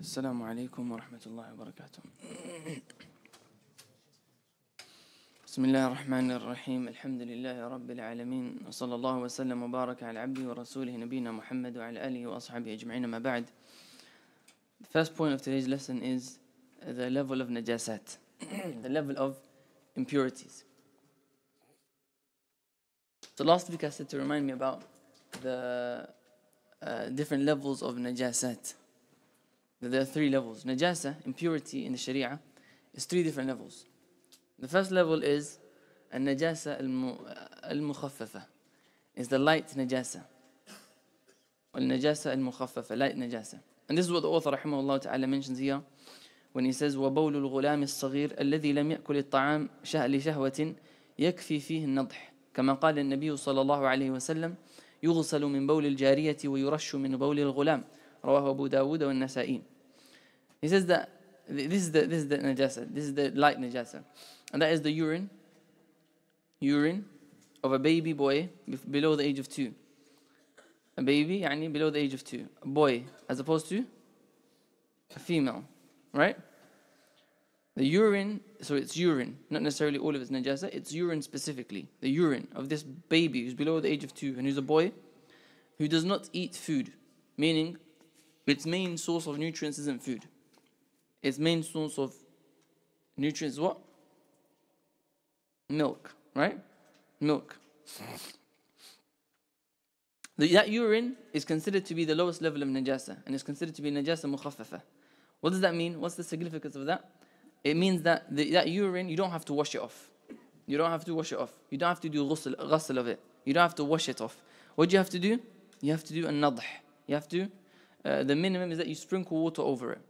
السلام عليكم ورحمة الله وبركاته بسم الله الرحمن الرحيم الحمد لله رب العالمين وصلى الله وسلم وبارك على عبده ورسوله نبينا محمد وعلى آله وأصحابه أجمعين ما بعد The first point of today's lesson is the level of najasat the level of impurities So last week I said to remind me about the uh, different levels of najasat There are three levels. Najasa, impurity in the Sharia, is three different levels. The first level is النجاسة المخففة is the light najasa. والنجاسة المخففة light najasa. And this is what the author رحمه الله تعالى mentions here when he says وبول الغلام الصغير الذي لم يأكل الطعام لشهوة يكفي فيه النضح كما قال النبي صلى الله عليه وسلم يغسل من بول الجارية ويرش من بول الغلام رواه أبو داود والنسائي He says that this is the this is the najasa. This is the light najasa, and that is the urine. Urine of a baby boy below the age of two. A baby, yani below the age of two, a boy, as opposed to a female, right? The urine, so it's urine, not necessarily all of it's najasa, it's urine specifically. The urine of this baby who's below the age of two and who's a boy, who does not eat food, meaning its main source of nutrients isn't food. Its main source of nutrients what? Milk, right? Milk. That urine is considered to be the lowest level of najasa and is considered to be najasa mukhaffafa. What does that mean? What's the significance of that? It means that the, that urine, you don't have to wash it off. You don't have to wash it off. You don't have to do ghusl, ghusl of it. You don't have to wash it off. What do you have to do? You have to do a nadh. You have to, uh, the minimum is that you sprinkle water over it.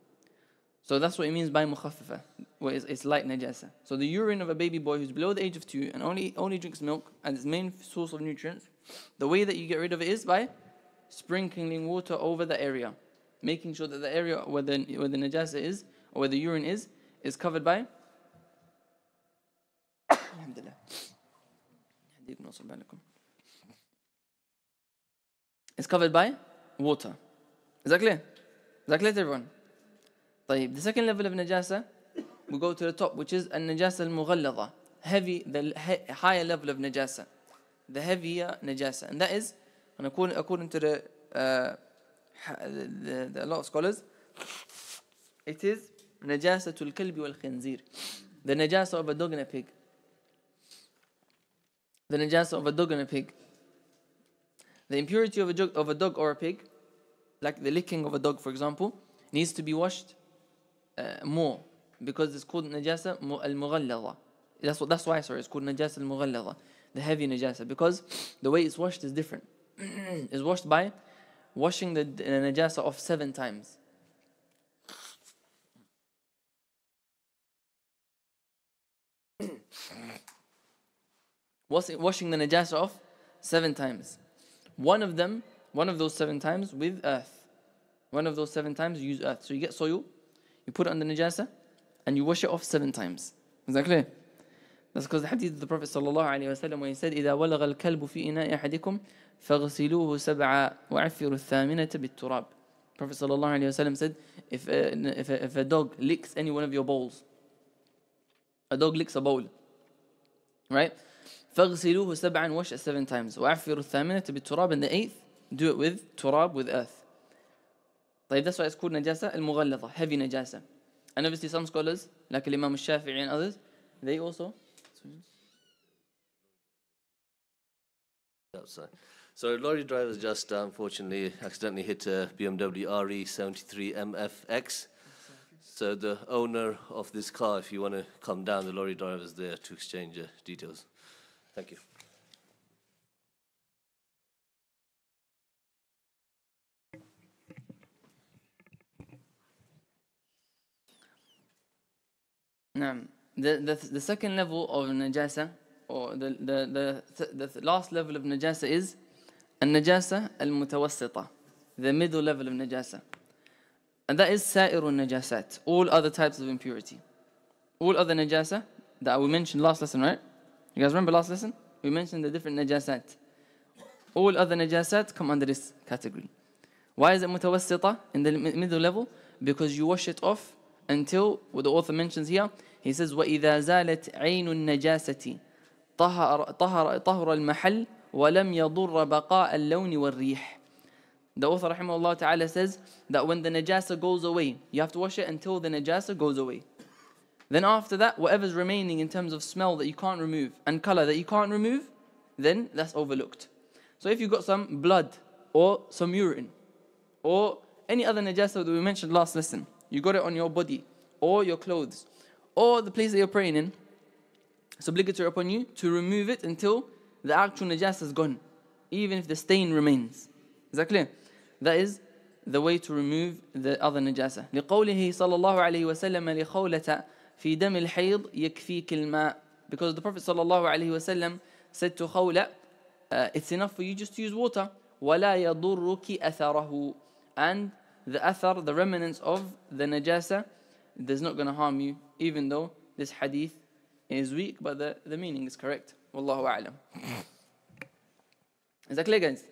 So that's what it means by mukhaffafa, it's, it's light najasa. So the urine of a baby boy who's below the age of two and only, only drinks milk and its main source of nutrients, the way that you get rid of it is by sprinkling water over the area, making sure that the area where the, where the najasa is, or where the urine is, is covered by Alhamdulillah. It's covered by water. Is that clear? Is that clear to everyone? طيب the second level of najasa we go to the top which is النجاسة المغلظة heavy the higher level of najasa the heavier najasa and that is and according, according to the, uh, the, the, a lot of scholars it is نجاسة الكلب والخنزير the najasa of a dog and a pig the najasa of a dog and a pig the impurity of a, dog, of a dog or a pig like the licking of a dog for example needs to be washed uh, Uh, more because it's called najasa al-mughalladha. That's what that's why sorry it's called najasa al-mughalladha, the heavy najasa because the way it's washed is different. it's washed by washing the, the najasa off seven times. washing the najasa off seven times. One of them, one of those seven times with earth. One of those seven times use earth. So you get soil, you put it on the najasa, and you wash it off seven times. Is that clear? That's because the hadith of the Prophet sallallahu alaihi wasallam when he said, إذا ولغ الكلب في إناء أحدكم فاغسلوه سبعا وعفروا الثامنة بالتراب. Prophet sallallahu alaihi wasallam said, if a, if, a, if a dog licks any one of your bowls, a dog licks a bowl, right? فاغسلوه سبعا wash it seven times وعفروا الثامنة بالتراب and the eighth do it with turab with earth. طيب that's why it's called najasa al-mughalladha, heavy najasa. And obviously some scholars, like Imam al-Shafi'i and others, they also... Outside. So a lorry driver just uh, unfortunately accidentally hit a BMW RE73 MFX. So the owner of this car, if you want to come down, the lorry driver is there to exchange uh, details. Thank you. نعم the, the, the second level of najasa or the, the, the, the last level of najasa is النجاسة المتوسطة the middle level of najasa and that is سائر النجاسات all other types of impurity all other najasa that we mentioned last lesson right you guys remember last lesson we mentioned the different najasat all other najasat come under this category Why is it mutawassita in the middle level? Because you wash it off until what the author mentions here. He says وإذا زالت عين النجاسة طهر طهر طهر المحل ولم يضر بقاء اللون والريح. The author rahimahullah ta'ala says that when the najasa goes away, you have to wash it until the najasa goes away. Then after that, whatever's remaining in terms of smell that you can't remove and color that you can't remove, then that's overlooked. So if you've got some blood or some urine or any other najasa that we mentioned last lesson, you got it on your body or your clothes or the place that you're praying in, it's obligatory upon you to remove it until the actual najasa is gone, even if the stain remains. Is that clear? That is the way to remove the other najasa. لقوله صلى الله عليه وسلم لخولة في دم الحيض يكفيك الماء because the Prophet صلى الله عليه وسلم said to Khawla uh, it's enough for you just to use water ولا يضرك أثره and the athar, the remnants of the najasa is not going to harm you even though this hadith is weak but the, the meaning is correct والله أعلم is that clear guys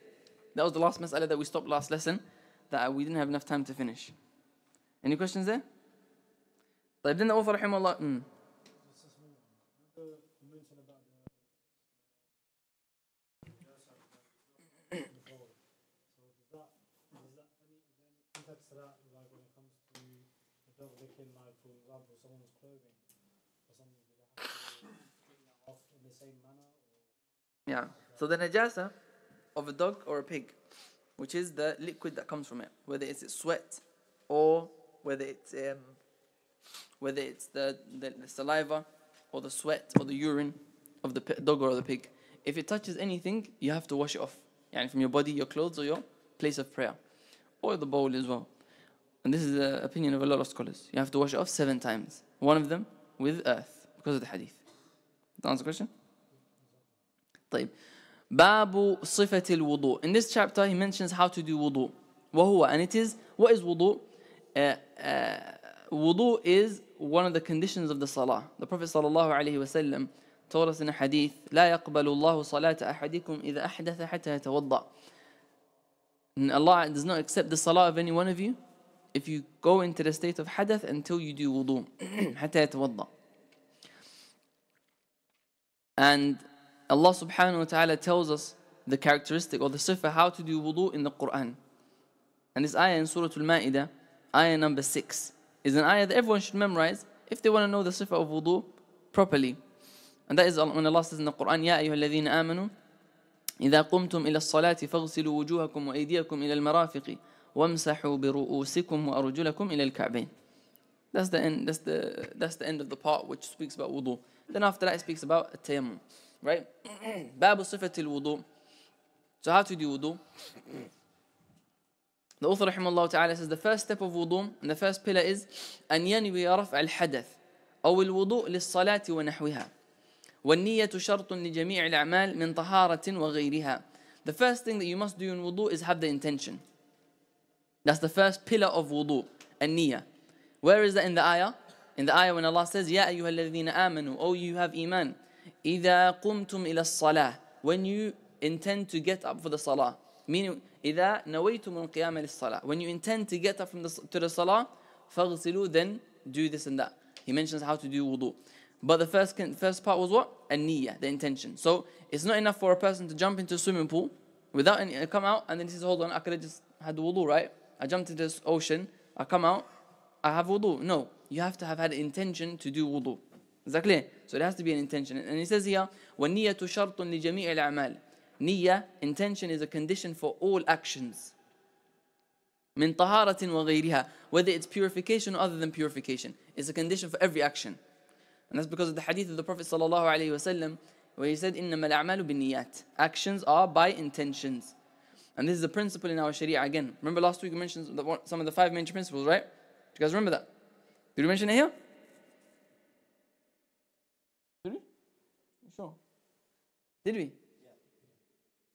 that was the last mas'ala that we stopped last lesson that we didn't have enough time to finish. Any questions there? طيب then the author رحمه الله Yeah. So the najasa of a dog or a pig, which is the liquid that comes from it, whether it's sweat or whether it's um, whether it's the, the, the saliva or the sweat or the urine of the dog or the pig. If it touches anything, you have to wash it off. Yani from your body, your clothes, or your place of prayer, or the bowl as well. And this is the opinion of a lot of scholars. You have to wash it off seven times. One of them with earth because of the hadith. That answer the question? طيب Babu sifatil wudu. In this chapter, he mentions how to do wudu. وهو, and it is, what is wudu? Uh, uh, wudu is one of the conditions of the salah. The Prophet sallallahu alaihi wasallam told us in a hadith, لا يقبل الله صلاة أحدكم إذا أحدث حتى يتوضأ. And Allah does not accept the salah of any one of you if you go into the state of hadath until you do wudu. حتى يتوضأ. And Allah subhanahu wa ta'ala tells us the characteristic or the sifa how to do wudu in the Quran. And this ayah in Surah Al-Ma'idah, ayah number 6, is an ayah that everyone should memorize if they want to know the sifa of wudu properly. And that is when Allah says in the Quran, يا أيها الذين آمنوا إذا قمتم إلى الصلاة فاغسلوا وجوهكم وأيديكم إلى المرافق وامسحوا برؤوسكم وأرجلكم إلى الكعبين. That's the end. That's the that's the end of the part which speaks about wudu. Then after that, it speaks about tayammum. Right? Babu sifatil wudu. So how to do wudu? The author rahimahullah ta'ala says the first step of wudu and the first pillar is أن ينوي رفع الحدث أو الوضوء للصلاة ونحوها والنية شرط لجميع الأعمال من طهارة وغيرها The first thing that you must do in wudu is have the intention. That's the first pillar of wudu, النية. Where is that in the ayah? In the ayah when Allah says, يا أيها الذين آمنوا, Oh you have iman. إذا قمتم إلى الصلاة when you intend to get up for the salah meaning إذا نويتم القيام للصلاة when you intend to get up from the, to the salah فاغسلوا then do this and that he mentions how to do wudu but the first first part was what النية the intention so it's not enough for a person to jump into a swimming pool without any come out and then he says hold on I could have just had wudu right I jumped into this ocean I come out I have wudu no you have to have had intention to do wudu is that clear? So it has to be an intention. And he says here, وَالنِّيَّةُ شَرْطٌ لِجَمِيعِ الْأَعْمَالِ Niyyah, intention is a condition for all actions. من طهارة وغيرها Whether it's purification or other than purification. It's a condition for every action. And that's because of the hadith of the Prophet sallallahu alaihi wasallam where he said, إِنَّمَا الْأَعْمَالُ بِالنِّيَّات Actions are by intentions. And this is a principle in our Sharia again. Remember last week we mentioned some of the five major principles, right? Do you guys remember that? Did we mention it here? Did we? Yeah.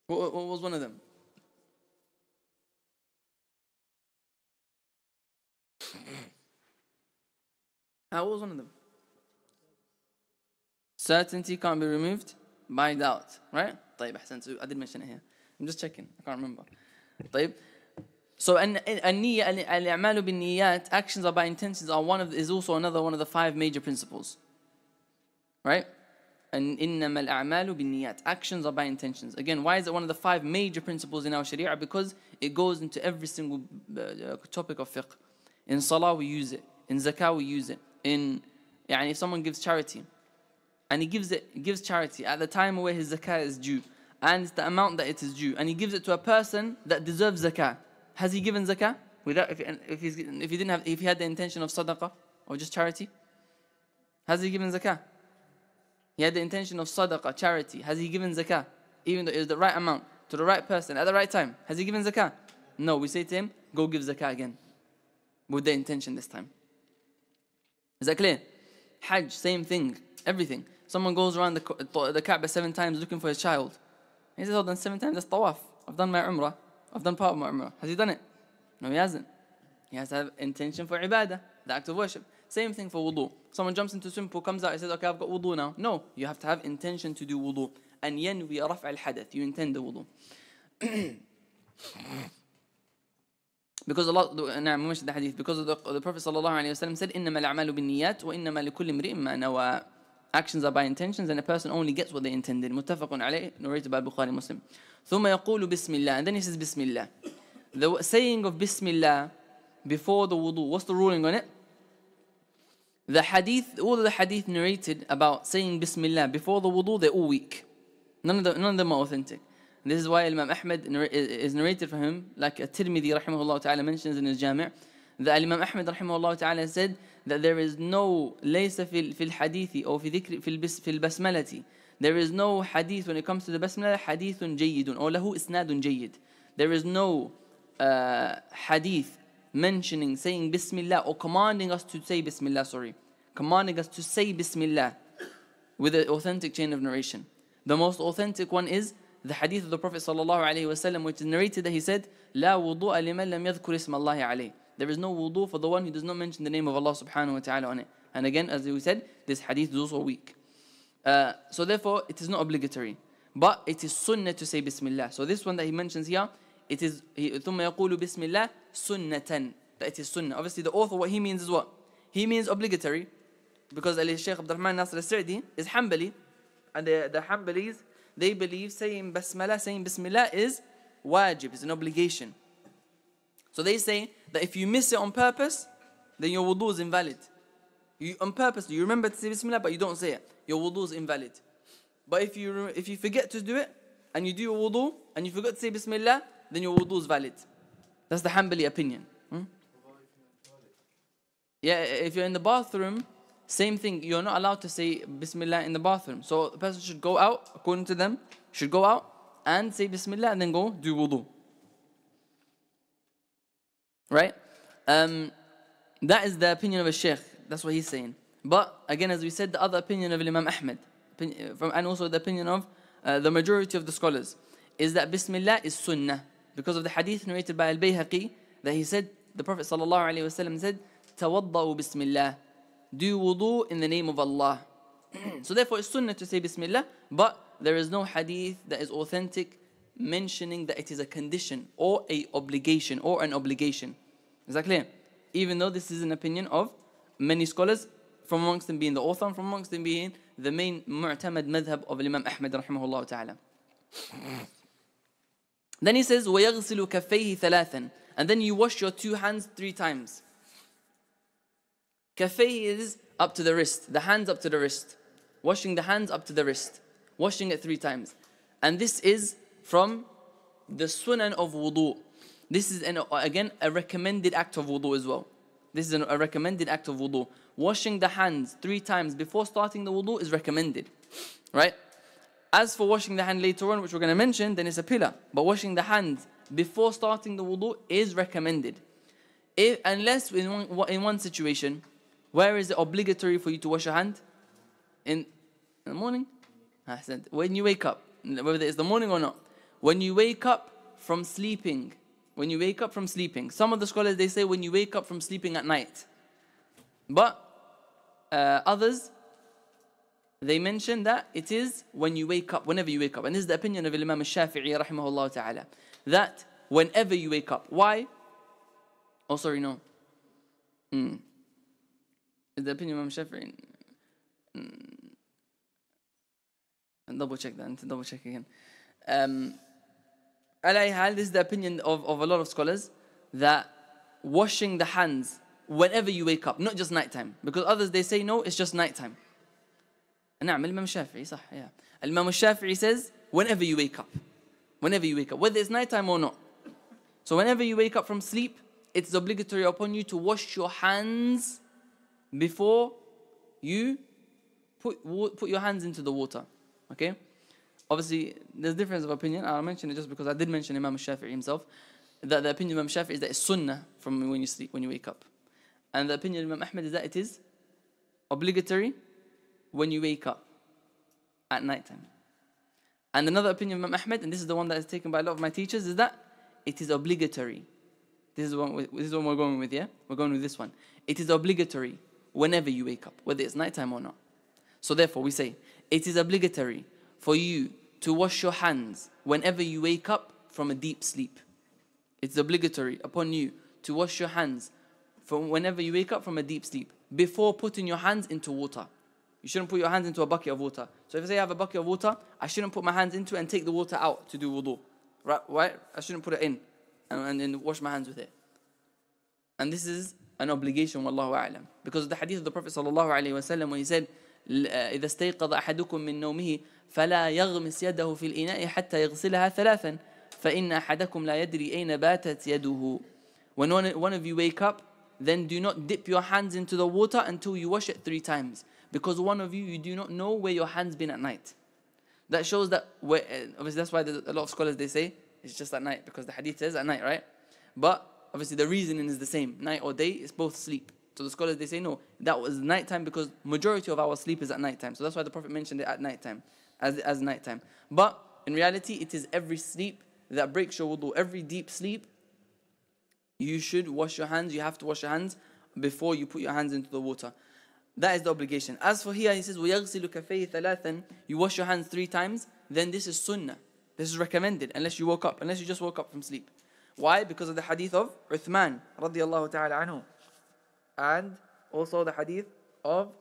What, what was one of them? How was one of them? Certainty can't be removed by doubt, right? طيب أحسنت I did mention it here. I'm just checking. I can't remember. طيب So and النية الأعمال بالنيات actions are by intentions are one of is also another one of the five major principles. Right? and innama al-a'malu. Actions are by intentions. Again, why is it one of the five major principles in our Sharia? Because it goes into every single uh, uh topic of fiqh. In salah we use it. In zakah we use it. In yani if someone gives charity, and he gives it gives charity at the time where his zakah is due, and it's the amount that it is due, and he gives it to a person that deserves zakah. Has he given zakah? Without if if, if he didn't have if he had the intention of sadaqah or just charity, has he given zakah? He had the intention of sadaqah, charity. Has he given zakah? Even though it was the right amount to the right person at the right time. Has he given zakah? No. We say to him, go give zakah again, with the intention this time. Is that clear? Hajj, same thing. Everything. Someone goes around the, the Kaaba seven times looking for his child. He says, oh, done seven times, that's tawaf. I've done my umrah. I've done part of my umrah. Has he done it? No, he hasn't. He has to have intention for ibadah, the act of worship. Same thing for wudu. Someone jumps into swim pool, comes out, and says, okay, I've got wudu now. No, you have to have intention to do wudu. And yanwi raf al hadath. You intend the wudu. because Allah, نعم مش the hadith, because of the, the Prophet sallallahu alayhi wa sallam said, إنما الأعمال بالنيات وإنما لكل امرئ ما نوى. Actions are by intentions and a person only gets what they intended. متفق عليه, narrated by Bukhari Muslim. ثم يقول بسم الله and then he says بسم الله the saying of بسم الله before the wudu what's the ruling on it The hadith, all the hadith narrated about saying Bismillah before the wudu, they're all weak. None of, the, none of them are authentic. And this is why Imam Ahmed is narrated for him, like a Tirmidhi rahimahullah ta'ala mentions in his jami' that Imam Ahmed rahimahullah ta'ala said that there is no laysa fil, fil hadithi or fi dhikri, fil, bis, fil basmalati. There is no hadith when it comes to the basmala, hadithun jayyidun or lahu isnadun jayyid. There is no uh, hadith mentioning, saying Bismillah, or commanding us to say Bismillah, sorry. Commanding us to say Bismillah with an authentic chain of narration. The most authentic one is the hadith of the Prophet ﷺ, which is narrated that he said, لا وضوء لمن لم يذكر اسم الله عليه. There is no wudu for the one who does not mention the name of Allah subhanahu wa ta'ala on it. And again, as we said, this hadith is also weak. Uh, so therefore, it is not obligatory. But it is sunnah to say Bismillah. So this one that he mentions here, it is ثم يقول بسم الله سنة that it is sunnah. Obviously, the author what he means is what he means obligatory, because Ali Shaykh Abdul Rahman Nasr al-Sa'di is Hanbali, and the the Hanbalis they believe saying Basmala, saying Bismillah is wajib, is an obligation. So they say that if you miss it on purpose, then your wudu is invalid. You on purpose, you remember to say Bismillah, but you don't say it your wudu is invalid. But if you, if you forget to do it, and you do your wudu, and you forget to say Bismillah, then your wudu is valid. That's the Hanbali opinion. Hmm? Yeah, if you're in the bathroom, same thing. You're not allowed to say Bismillah in the bathroom. So the person should go out, according to them, should go out and say Bismillah and then go do wudu. Right? Um, that is the opinion of a sheikh. That's what he's saying. But again, as we said, the other opinion of Imam Ahmed, and also the opinion of uh, the majority of the scholars, is that Bismillah is Sunnah. Because of the hadith narrated by Al Bayhaqi, that he said, the Prophet ﷺ said, Tawadda'u Bismillah. Do wudu in the name of Allah. so therefore, it's Sunnah to say Bismillah, but there is no hadith that is authentic mentioning that it is a condition or a obligation or an obligation. Is that clear? Even though this is an opinion of many scholars, from amongst them being the author, and from amongst them being the main mu'tamad madhab of Imam Ahmad rahimahullah ta'ala. Then he says, وَيَغْسِلُ كَفَّيْهِ ثَلَاثًا And then you wash your two hands three times. Kafayhi is up to the wrist, the hands up to the wrist. Washing the hands up to the wrist. Washing it three times. And this is from the sunan of wudu. This is, an, again, a recommended act of wudu as well. This is a recommended act of wudu. Washing the hands three times before starting the wudu is recommended. Right? As for washing the hand later on, which we're going to mention, then it's a pillar. But washing the hand before starting the wudu is recommended. If, unless in one, in one situation, where is it obligatory for you to wash your hand? In, in the morning? I said, when you wake up, whether it's the morning or not. When you wake up from sleeping, when you wake up from sleeping. Some of the scholars they say when you wake up from sleeping at night. But uh, others they mention that it is when you wake up, whenever you wake up. And this is the opinion of Imam Shafi'i rahimahullah ta'ala. That whenever you wake up. Why? Oh, sorry, no. Mm. The opinion of Imam Shafi'i. Mm. double check that, double check again. Um, this is the opinion of, of a lot of scholars that washing the hands whenever you wake up, not just nighttime. Because others they say no, it's just nighttime. نعم الإمام الشافعي صح yeah. الإمام الشافعي says whenever you wake up whenever you wake up whether it's nighttime or not so whenever you wake up from sleep it's obligatory upon you to wash your hands before you put, put your hands into the water okay obviously there's difference of opinion I'll mention it just because I did mention Imam Shafi'i himself that the opinion of Imam Shafi'i is that it's sunnah from when you sleep when you wake up and the opinion of Imam Ahmed is that it is obligatory when you wake up at night time. And another opinion of Imam Ahmed, and this is the one that is taken by a lot of my teachers, is that it is obligatory. This is one, this is what we're going with, yeah? We're going with this one. It is obligatory whenever you wake up, whether it's nighttime or not. So therefore, we say, it is obligatory for you to wash your hands whenever you wake up from a deep sleep. It's obligatory upon you to wash your hands from whenever you wake up from a deep sleep before putting your hands into water. You shouldn't put your hands into a bucket of water. So if I say I have a bucket of water, I shouldn't put my hands into it and take the water out to do wudu. Right? right? I shouldn't put it in and, and then wash my hands with it. And this is an obligation, wallahu a'lam. Because of the hadith of the Prophet sallallahu alayhi wasallam when he said, إذا استيقظ أحدكم من نومه فلا يغمس يده في الإناء حتى يغسلها ثلاثا فإن أحدكم لا يدري أين باتت يده When one, one of you wake up, then do not dip your hands into the water until you wash it three times. Because one of you, you do not know where your hand's been at night. That shows that, where, eh, obviously that's why a lot of scholars, they say, it's just at night. Because the hadith says at night, right? But obviously the reasoning is the same. Night or day, it's both sleep. So the scholars, they say, no, that was nighttime because majority of our sleep is at nighttime. So that's why the Prophet mentioned it at nighttime, as, as nighttime. But in reality, it is every sleep that breaks your wudu. Every deep sleep you should wash your hands. You have to wash your hands before you put your hands into the water. That is the obligation. As for here, he says, وَيَغْسِلُ كَفَيْهِ ثَلَاثًا You wash your hands three times, then this is sunnah. This is recommended, unless you woke up, unless you just woke up from sleep. Why? Because of the hadith of Uthman, radiallahu ta'ala anhu. And also the hadith of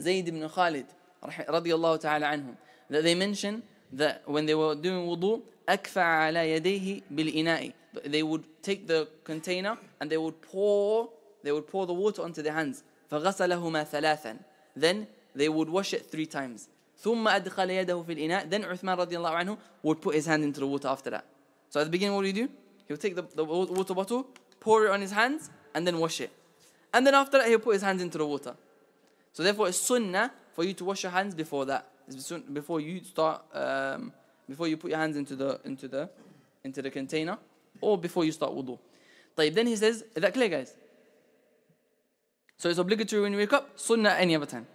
Zayd ibn Khalid, radiallahu ta'ala anhu. That they mention that when they were doing wudu, أكفع على يديه بالإناء. They would take the container and they would pour, they would pour the water onto their hands. فغسلهما ثلاثا. Then they would wash it three times. ثم أدخل يده في الإناء. Then Uthman رضي الله عنه would put his hand into the water after that. So at the beginning, what do you do? He would take the, the water bottle, pour it on his hands, and then wash it. And then after that, he'll put his hands into the water. So therefore, it's sunnah for you to wash your hands before that. Before you start um, before you put your hands into the into the into the container or before you start wudu. طيب then he says, is that clear guys? So it's obligatory when you wake up, sunnah any other time.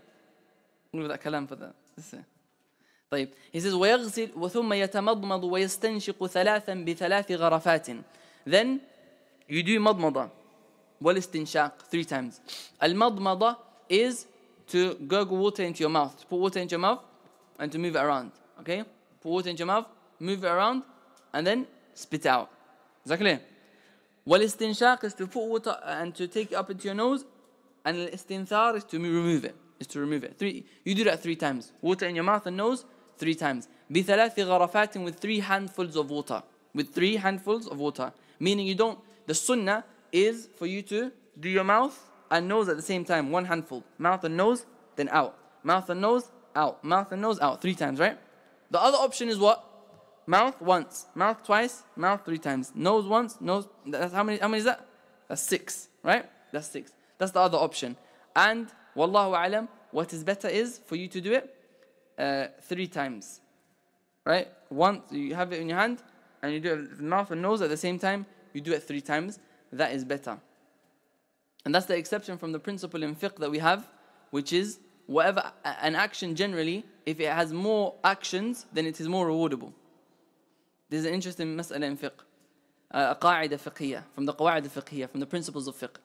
Look that kalam for that. طيب he says ويغسل وثم يتمضمض ويستنشق ثلاثا بثلاث غرفات then you do مضمضة والاستنشاق three times المضمضة is to gurgle water into your mouth to put water into your mouth and to move it around okay put water into your mouth, move it around, and then spit it out. Is that clear? والاستنشاق is to put water and to take it up into your nose, and الاستنثار is to remove it. Is to remove it. Three. You do that three times. Water in your mouth and nose three times. بثلاث غرفات with three handfuls of water. With three handfuls of water. Meaning you don't. The sunnah is for you to do your mouth and nose at the same time. One handful. Mouth and nose, then out. Mouth and nose, out. Mouth and nose, out. Three times, right? The other option is what? Mouth once, mouth twice, mouth three times, nose once, nose. That's how many? How many is that? That's six, right? That's six. That's the other option. And wallahu alam, what is better is for you to do it uh, three times, right? Once you have it in your hand and you do it with mouth and nose at the same time. You do it three times. That is better. And that's the exception from the principle in fiqh that we have, which is whatever an action generally, if it has more actions, then it is more rewardable. There's an interesting mas'ala in fiqh. Uh, a qaida fiqhiyah, from the qawaid fiqhiyah, from the principles of fiqh.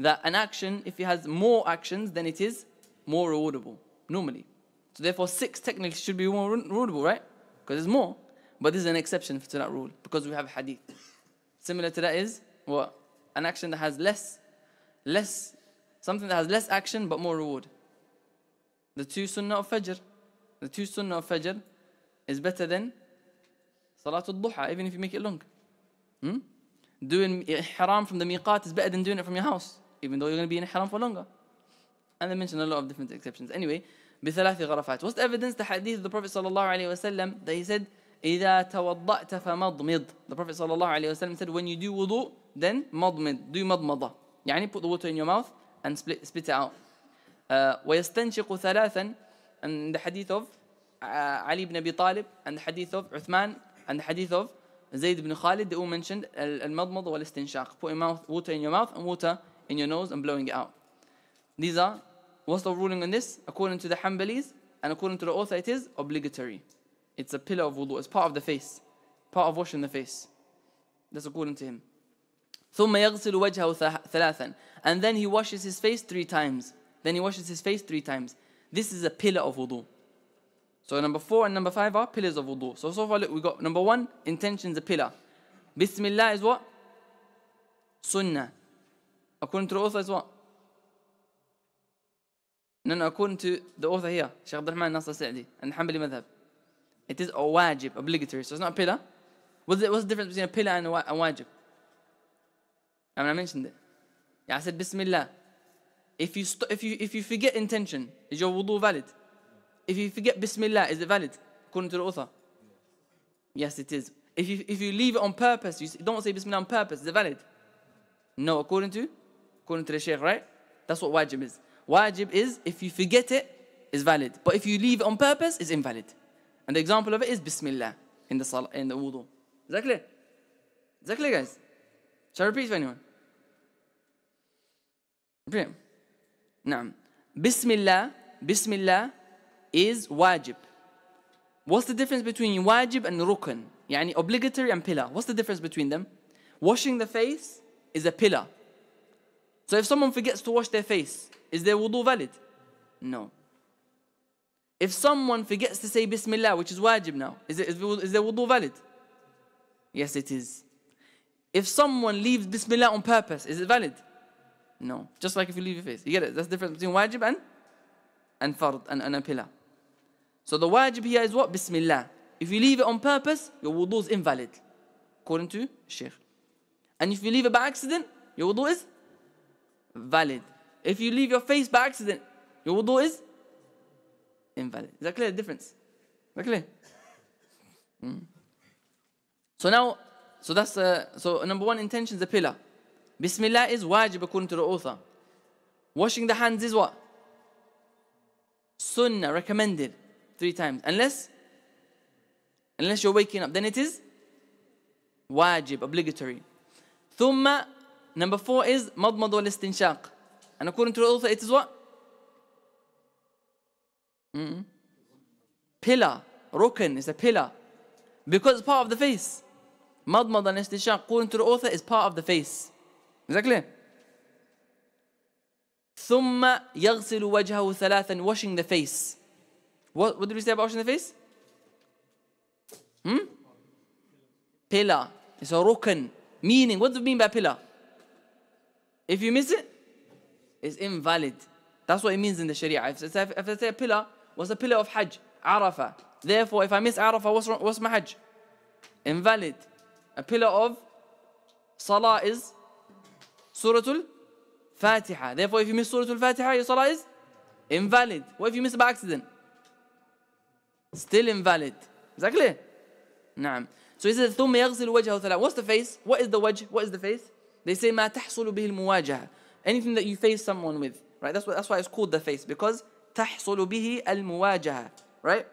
That an action, if it has more actions, then it is more rewardable, normally. So therefore, six technically should be more rewardable, right? Because there's more. But this is an exception to that rule, because we have hadith. Similar to that is what? An action that has less, less, something that has less action but more reward. The two sunnah of Fajr, the two sunnah of Fajr is better than Salatul Duha, even if you make it long. Hmm? Doing ihram from the miqat is better than doing it from your house, even though you're going to be in ihram for longer. And they mention a lot of different exceptions. Anyway, بثلاث غرفات. What's the evidence? The hadith of the Prophet صلى الله عليه وسلم that he said, إذا توضأت فمضمض. The Prophet صلى الله عليه وسلم said, when you do wudu, then مضمض, do مضمضة. يعني put the water in your mouth and split, spit it out. Uh, ويستنشق ثلاثا and the hadith of uh, Ali ibn Abi Talib and the hadith of Uthman and the hadith of Zayd ibn Khalid, they all mentioned al-madmad wal-istinshaq. Put your mouth, water in your mouth and water in your nose and blowing it out. These are, what's the ruling on this? According to the Hanbalis and according to the author, it is obligatory. It's a pillar of wudu. It's part of the face, part of washing the face. That's according to him. ثم يغسل وجهه ثلاثا and then he washes his face three times then he washes his face three times this is a pillar of wudu so number four and number five are pillars of wudu. So so far look, we got number one, intention is a pillar. Bismillah is what? Sunnah. According to the author is what? No, no, according to the author here, Shaykh Abdul Rahman Nasr Sa'di and. It is a wajib, obligatory. So it's not a pillar. What's the, what's the difference between a pillar and a, a wajib? I mean, I mentioned it. Yeah, I said Bismillah. If you, if, you, if you forget intention, is your wudu valid? If you forget Bismillah, is it valid according to the author? Yes, it is. If you, if you leave it on purpose, you don't say Bismillah on purpose, is it valid? No, according to? according to the Shaykh, right? That's what wajib is. Wajib is if you forget it, is valid. But if you leave it on purpose, it's invalid. And the example of it is Bismillah in the salah, in the wudu. Is that clear? Is that clear, guys? Shall I repeat for anyone? Brilliant. Naam. Bismillah, Bismillah is wajib. What's the difference between wajib and rukun? Yani obligatory and pillar. What's the difference between them? Washing the face is a pillar. So if someone forgets to wash their face, is their wudu valid? No. If someone forgets to say Bismillah, which is wajib now, is, it, is their wudu valid? Yes, it is. If someone leaves Bismillah on purpose, is it valid? No. Just like if you leave your face. You get it? That's the difference between wajib and, and fard and, and a pillar. So the wajib here is what? Bismillah. If you leave it on purpose, your wudu is invalid, according to Sheikh. And if you leave it by accident, your wudu is valid. If you leave your face by accident, your wudu is invalid. Is that clear? The difference? Is that clear? Mm. So now, so that's uh, so number one intention is a pillar. Bismillah is wajib according to the author. Washing the hands is what? Sunnah recommended three times. Unless, unless you're waking up, then it is wajib, obligatory. Thumma, number four is madmad wal istinshaq. And according to the author, it is what? Mm -hmm. Pillar, rukn is a pillar. Because it's part of the face. Madmad and istinshaq, according to the author, is part of the face. Is that clear? ثم يغسل وجهه ثلاثا washing the face. What, what did we say about washing the face? Hmm? Pillar. It's a rukn. Meaning, what does it mean by pillar? If you miss it, it's invalid. That's what it means in the Sharia. If, if, if I say a pillar, what's a pillar of Hajj? Arafah. Therefore, if I miss Arafah, what's, what's my Hajj? Invalid. A pillar of Salah is Suratul Fatiha. Therefore, if you miss Suratul Fatiha, your Salah is invalid. What if you miss it by accident? Still invalid. Is that clear? نعم. So he says ثم يغسل وجهه ثلاث. What's the face? What is the wajh? What is the face? They say ما تحصل به المواجهة. Anything that you face someone with. Right? That's, what, that's why it's called the face. Because تحصل به المواجهة. Right?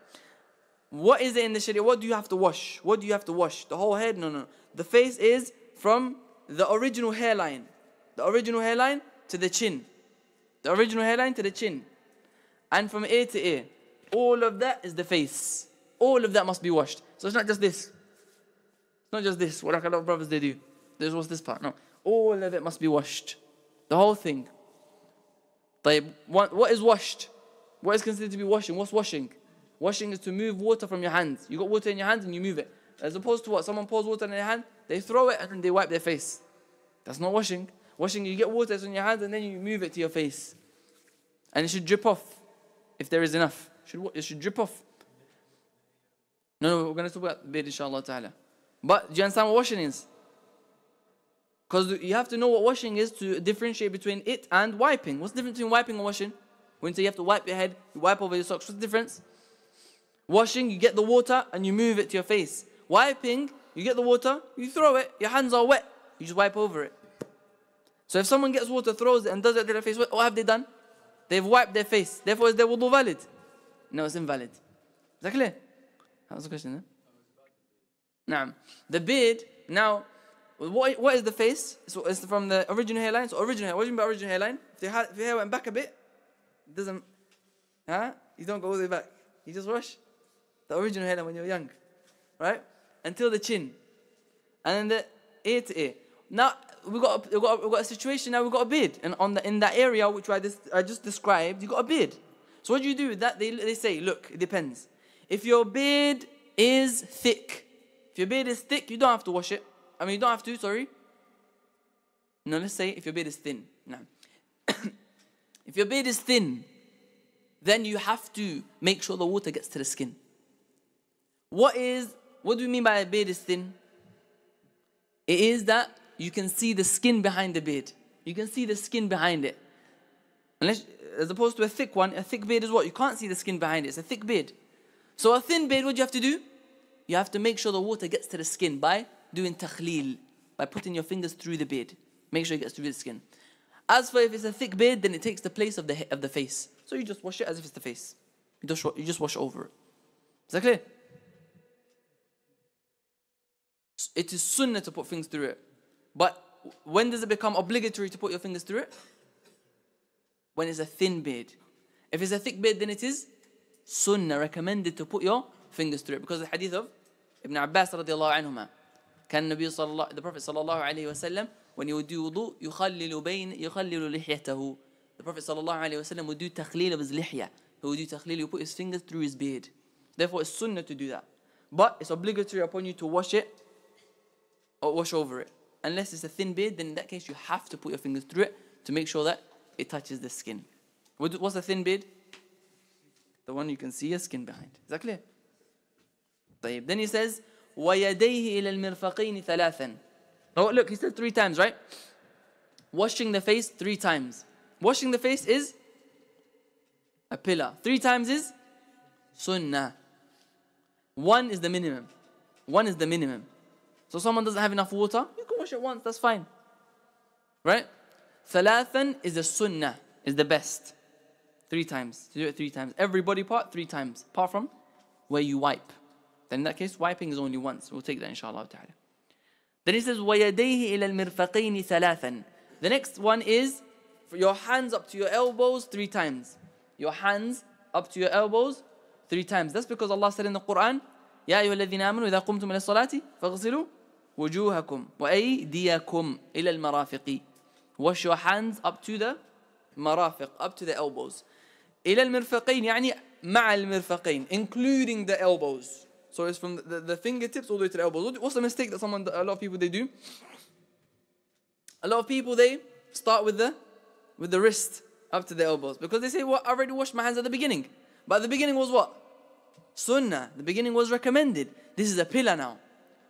What is it in the Sharia? What do you have to wash? What do you have to wash? The whole head? No, no. The face is from the original hairline. The original hairline to the chin. The original hairline to the chin. And from ear to ear. All of that is the face. All of that must be washed. So it's not just this. It's not just this. What like a lot of brothers they do. This was this part. No. all of it must be washed. The whole thing. What is washed? What is considered to be washing? What's washing? Washing is to move water from your hands. You got water in your hands and you move it. As opposed to what? Someone pours water in their hand, they throw it and they wipe their face. That's not washing. Washing, you get water on your hands and then you move it to your face. And it should drip off if there is enough. It should, it should drip off. No, no, we're going to talk about beard, inshallah ta'ala. But do you understand what washing is? Because you have to know what washing is to differentiate between it and wiping. What's the difference between wiping and washing? When you say you have to wipe your head, you wipe over your socks. What's the difference? Washing, you get the water and you move it to your face. Wiping, you get the water, you throw it, your hands are wet, you just wipe over it. So if someone gets water, throws it, and does it to their face, what have they done? They've wiped their face. Therefore, is their wudu valid? No, it's invalid. Is that clear? That was the question, huh? Now, the beard, now, what, what is the face? So it's from the original hairline. So original hair, what do you mean by original hairline? If, your hair, if your hair went back a bit, it doesn't, huh? You don't go all the way back. You just wash the original hairline when you're young, right? Until the chin. And then the ear to ear. Now, we got, a, we, got a, we got a situation now, we got a beard. And on the, in that area which I just, I just described, you got a beard. So what do you do with that? They, they say, look, it depends. If your beard is thick, if your beard is thick, you don't have to wash it. I mean, you don't have to, sorry. No, let's say if your beard is thin. No. if your beard is thin, then you have to make sure the water gets to the skin. What is, what do we mean by a beard is thin? It is that you can see the skin behind the beard. You can see the skin behind it. Unless, as opposed to a thick one, a thick beard is what? You can't see the skin behind it. It's a thick beard. So a thin beard, what do you have to do? You have to make sure the water gets to the skin by doing takhleel, by putting your fingers through the beard. Make sure it gets through the skin. As for if it's a thick beard, then it takes the place of the, of the face. So you just wash it as if it's the face. You just, you just wash over it. Is that clear? It is sunnah to put things through it. But when does it become obligatory to put your fingers through it? When it's a thin beard. If it's a thick beard, then it is sunnah recommended to put your fingers through it. Because the hadith of Ibn Abbas radiallahu anhuma. كان النبي صلى الله the Prophet صلى الله عليه وسلم when he would do wudu يخلل بين يخلل لحيته the Prophet صلى الله عليه وسلم would do تخليل of his لحية he would do تخليل he put his fingers through his beard therefore it's sunnah to do that but it's obligatory upon you to wash it or wash over it unless it's a thin beard then in that case you have to put your fingers through it to make sure that it touches the skin what's a thin beard the one you can see your skin behind is that clear طيب then he says ويديه إلى المرفقين ثلاثا Oh, look, he said three times, right? Washing the face three times. Washing the face is a pillar. Three times is sunnah. One is the minimum. One is the minimum. So someone doesn't have enough water, you can wash it once, that's fine. Right? Thalathan is the sunnah, is the best. Three times. To do it three times. Every body part, three times. Apart from where you wipe. Then in that case, wiping is only once. We'll take that inshallah ta'ala. Then he says, وَيَدَيْهِ إِلَى الْمِرْفَقَيْنِ ثَلَاثًا The next one is your hands up to your elbows three times. Your hands up to your elbows three times. That's because Allah said in the Quran, يا أيها الذين آمنوا إذا قمتم إلى الصلاة فاغسلوا وجوهكم وأيديكم إلى المرافق. Wash your hands up to the marafiq, up to the elbows. إلى المرفقين يعني مع المرفقين, including the elbows. So it's from the, the, fingertips all the way to the elbows. What's the mistake that someone, a lot of people they do? A lot of people they start with the with the wrist up to the elbows because they say, "Well, I already washed my hands at the beginning." But the beginning was what? Sunnah. The beginning was recommended. This is a pillar now.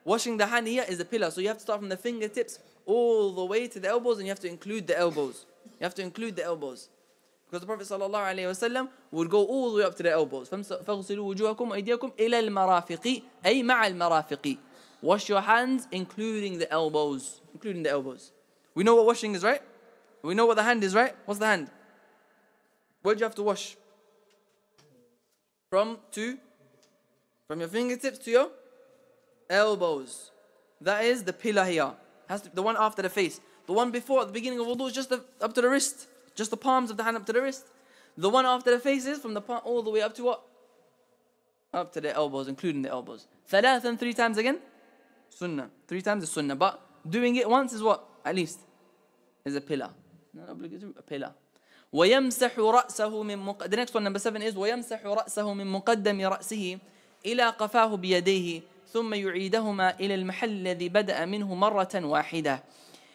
Washing the hand here is a pillar. So you have to start from the fingertips all the way to the elbows, and you have to include the elbows. You have to include the elbows. Because the Prophet ﷺ would go all the way up to the elbows. فَاغْسِلُوا وُجُوهَكُمْ وَأَيْدِيَكُمْ إِلَى الْمَرَافِقِ أي مع المرافق. Wash your hands, including the elbows. Including the elbows. We know what washing is, right? We know what the hand is, right? What's the hand? Where do you have to wash? From to? From your fingertips to your elbows. That is the pillar here. Has to, the one after the face. The one before at the beginning of wudu is just the, up to the wrist. Just the palms of the hand up to the wrist. The one after the face is from the palm all the way up to what? Up to the elbows, including the elbows. Thalathan three times again? Sunnah. Three times is sunnah. But doing it once is what? At least. Is a pillar. Not obligatory, a pillar. ويمسح رأسه من مق... The next one, number seven is ويمسح رأسه من مقدم رأسه إلى قفاه بيديه ثم يعيدهما إلى المحل الذي بدأ منه مرة واحدة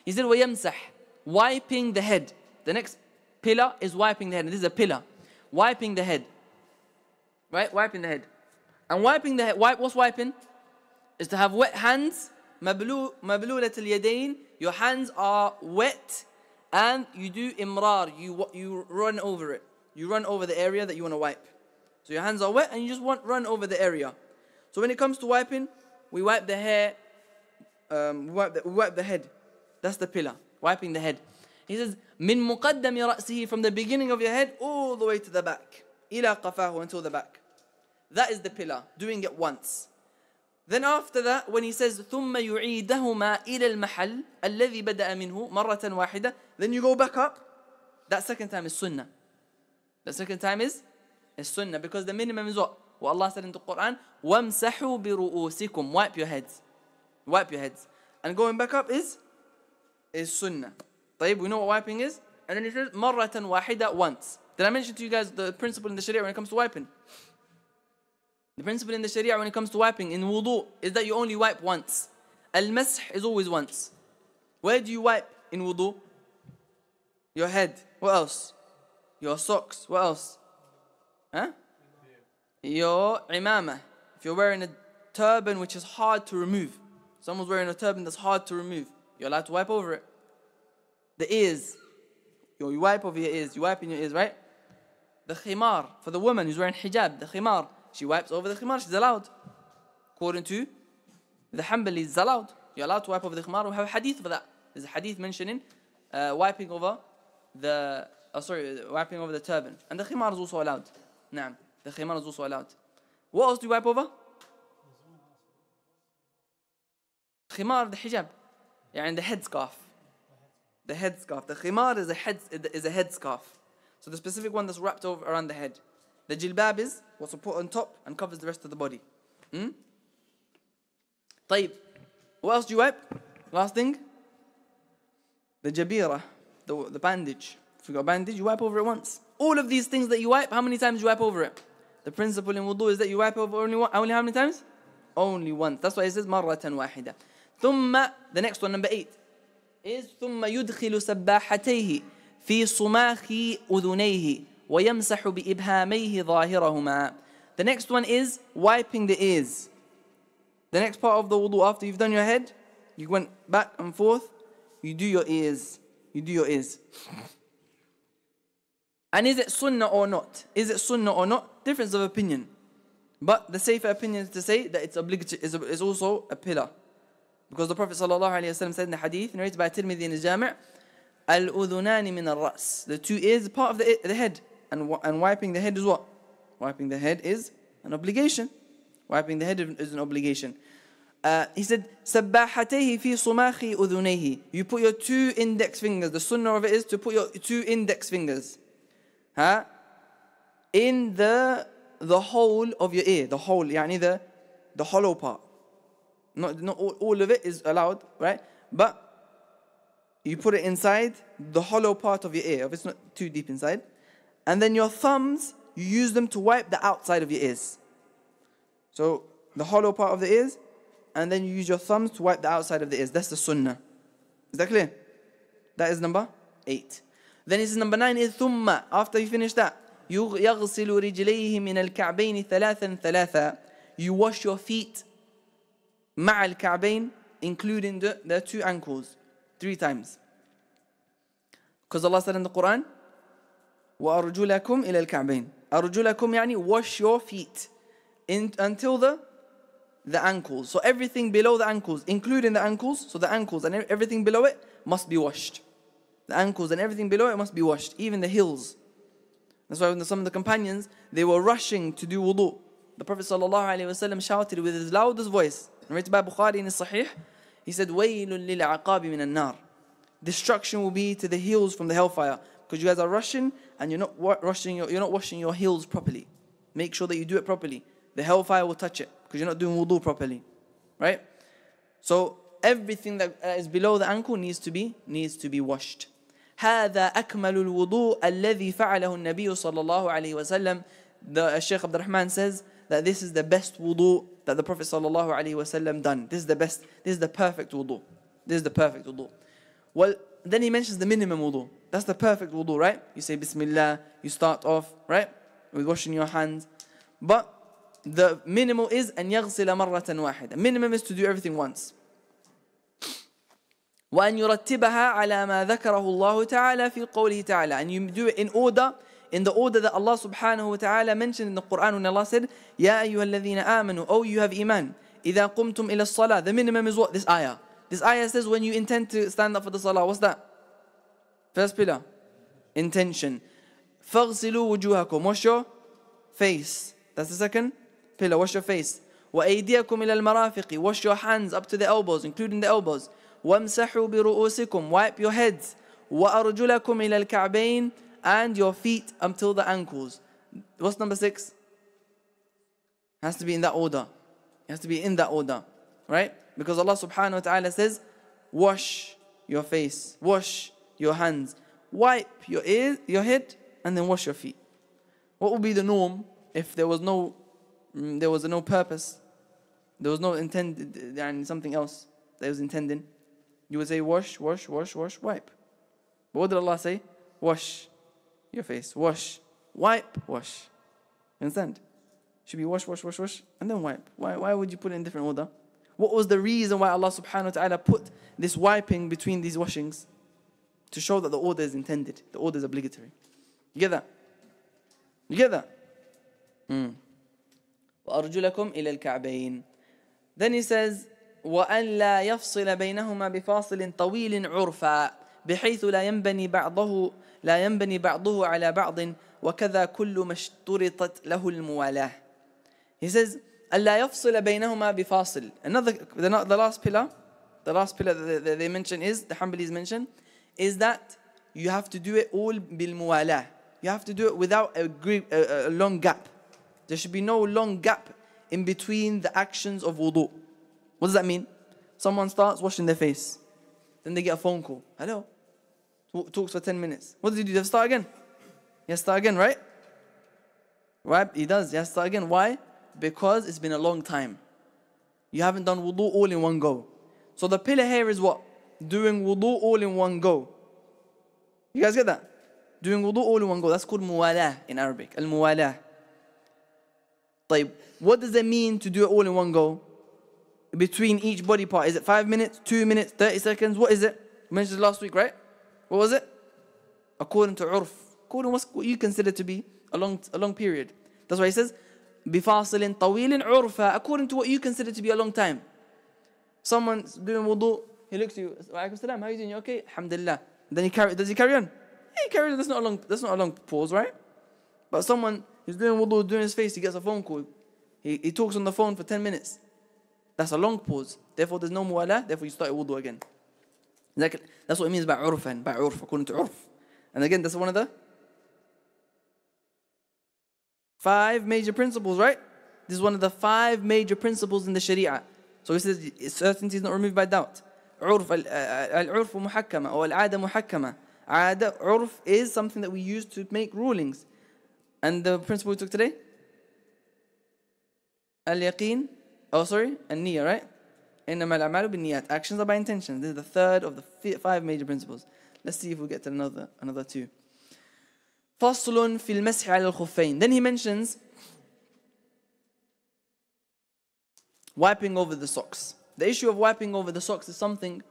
He said ويمسح wiping the head The next pillar is wiping the head This is a pillar Wiping the head Right? Wiping the head And wiping the head Wipe, what's wiping? Is to have wet hands مبلول مبلولة اليدين Your hands are wet and you do imrar you, you run over it You run over the area that you want to wipe So your hands are wet and you just want run over the area So when it comes to wiping We wipe the hair um, we, wipe the, we wipe the head That's the pillar Wiping the head He says من مقدم رأسه From the beginning of your head all the way to the back إلى قفاه until the back That is the pillar Doing it once Then after that, when he says ثم يعيدهما إلى المحل الذي بدأ منه مرة واحدة, then you go back up. That second time is sunnah. The second time is is sunnah because the minimum is what? What Allah said in the Quran, وَامْسَحُوا بِرُؤُوسِكُمْ Wipe your heads. Wipe your heads. And going back up is is sunnah. طيب, we know what wiping is. And then he says مرة واحدة once. Did I mention to you guys the principle in the Sharia when it comes to wiping? The principle in the Sharia when it comes to wiping in wudu is that you only wipe once. Al-mash is always once. Where do you wipe in wudu? Your head. What else? Your socks. What else? Huh? Your imamah. If you're wearing a turban which is hard to remove, someone's wearing a turban that's hard to remove, you're allowed to wipe over it. The ears. You wipe over your ears. You wipe in your ears, right? The khimar. For the woman who's wearing hijab, the khimar. She wipes over the khimar, she's allowed. According to the Hanbali, it's allowed. You're allowed to wipe over the khimar. We have a hadith for that. There's a hadith mentioning uh, wiping over the, oh sorry, wiping over the turban. And the khimar is also allowed. Naam, the khimar is also allowed. What else do you wipe over? Khimar, the hijab. Yeah, and the headscarf The headscarf. The khimar is a head is a headscarf. So the specific one that's wrapped over around the head. The jilbab is what's put on top and covers the rest of the body. Hmm? طيب. What else do you wipe? Last thing. The jabira, the, the bandage. If you got a bandage, you wipe over it once. All of these things that you wipe, how many times you wipe over it? The principle in wudu is that you wipe over only, one, only how many times? Only once. That's why it says مرة واحدة. ثم, the next one, number eight, is ثم يدخل سباحتيه في صماخ أذنيه ويمسح بإبهاميه ظاهرهما. The next one is wiping the ears. The next part of the wudu, after you've done your head, you went back and forth, you do your ears. You do your ears. And is it sunnah or not? Is it sunnah or not? Difference of opinion. But the safer opinion is to say that it's obligatory, is, is also a pillar. Because the Prophet ﷺ said in the hadith, narrated by Tirmidhi in his Jami', Al-udhunani min al-ras. The two ears, part of the, the head. And, and wiping the head is what? Wiping the head is an obligation. Wiping the head is an obligation. Uh, he said, سَبَّاحَتَيْهِ فِي صُمَاخِ أُذُنَيْهِ You put your two index fingers. The sunnah of it is to put your two index fingers. Huh? In the, the hole of your ear. The hole, يعني the, the hollow part. Not, not all, all of it is allowed, right? But you put it inside the hollow part of your ear. If it's not too deep inside. And then your thumbs, you use them to wipe the outside of your ears. So the hollow part of the ears, and then you use your thumbs to wipe the outside of the ears. That's the sunnah. Is that clear? That is number eight. Then this is number nine is ثم. After you finish that, يغسل رجليه من الكعبين ثلاثا ثلاثا. You wash your feet مع الكعبين, including the, the two ankles, three times. Because Allah said in the Quran, وأرجلكم إلى الكعبين. أرجلكم يعني wash your feet in, until the the ankles. So everything below the ankles, including the ankles, so the ankles and everything below it must be washed. The ankles and everything below it must be washed, even the heels. That's why when some of the companions they were rushing to do wudu. The Prophet ﷺ shouted with his loudest voice, narrated by Bukhari in his Sahih, he said, وَيْلٌ لِلْعَقَابِ مِنَ النَّارِ Destruction will be to the heels from the hellfire. Because you guys are rushing and you're not rushing your, you're not washing your heels properly. Make sure that you do it properly. The hellfire will touch it because you're not doing wudu properly. Right? So everything that is below the ankle needs to be needs to be washed. هذا أكمل الوضوء الذي فعله النبي صلى الله عليه وسلم The Shaykh Abdul Rahman says that this is the best wudu that the Prophet sallallahu alaihi wasallam done. This is the best, this is the perfect wudu. This is the perfect wudu. Well, then he mentions the minimum wudu. That's the perfect wudu, right? You say Bismillah, you start off, right? With washing your hands. But the minimal is أن يغسل مرة واحدة. Minimum is to do everything once. وأن يرتبها على ما ذكره الله تعالى في قوله تعالى and you do it in order in the order that Allah subhanahu wa ta'ala mentioned in the Quran when Allah said يا أيها الذين آمنوا Oh you have iman إذا قمتم إلى الصلاة the minimum is what this ayah this ayah says when you intend to stand up for the salah what's that first pillar intention فاغسلوا وجوهكم wash your face that's the second pillar wash your face وأيديكم إلى المرافق wash your hands up to the elbows including the elbows وامسحوا برؤوسكم wipe your heads وأرجلكم إلى الكعبين and your feet until the ankles. What's number six? It has to be in that order. It has to be in that order right? Because Allah subhanahu wa ta'ala says wash your face wash your hands wipe your ear your head and then wash your feet. What would be the norm if there was no mm, there was no purpose? There was no intended and something else that was intending? You would say wash, wash, wash, wash, wipe. But what did Allah say? Wash your face, wash, wipe, wash. You understand? Should be wash, wash, wash, wash, and then wipe. Why, why would you put it in different order? What was the reason why Allah subhanahu wa ta'ala put this wiping between these washings? To show that the order is intended, the order is obligatory. You get that? You get that? Mm. وأرجلكم إلى الكعبين. Then he says, وأن لا يفصل بينهما بفاصل طويل عرفا بحيث لا ينبني بعضه لا ينبني بعضه على بعض وكذا كل ما اشترطت له الموالاة. He says ألا يفصل بينهما بفاصل. Another the, the last pillar the last pillar that they, they mention is the Hanbalis mention is that you have to do it all بالموالاة. You have to do it without a, a, a long gap. There should be no long gap in between the actions of wudu. What does that mean? Someone starts washing their face. Then they get a phone call. Hello? Talks for 10 minutes. What does he do? To start again. He start again, right? Right? He does. He start again. Why? Because it's been a long time. You haven't done wudu all in one go. So the pillar here is what? Doing wudu all in one go. You guys get that? Doing wudu all in one go. That's called muwalah in Arabic. Al muwalah. What does it mean to do it all in one go? between each body part? Is it five minutes, two minutes, 30 seconds? What is it? We mentioned last week, right? What was it? According to urf. According to what you consider to be a long, a long period. That's why he says, بِفَاصِلٍ طَوِيلٍ عُرْفًا According to what you consider to be a long time. Someone's doing wudu, he looks at you, Walaikum salam, how are you doing? You okay? Alhamdulillah. Then he carry, does he carry on? He carries on, that's not a long, that's not a long pause, right? But someone who's doing wudu, doing his face, he gets a phone call. He, he talks on the phone for 10 minutes. That's a long pause. Therefore, there's no muwalah, therefore you start wudu again. That's what it means by urfan, by urf, according to urf. And again, that's one of the five major principles, right? This is one of the five major principles in the Sharia. So he says certainty is not removed by doubt. عرف العرف محكمة or العادة محكمة. عادة عرف is something that we use to make rulings. And the principle we took today? اليقين Oh, sorry, and niyyah, right? إنما الأعمال بالنيات. Actions are by intention. This is the third of the five major principles. Let's see if we get to another another two. فصل في المسح على الخفين. Then he mentions wiping over the socks. The issue of wiping over the socks is something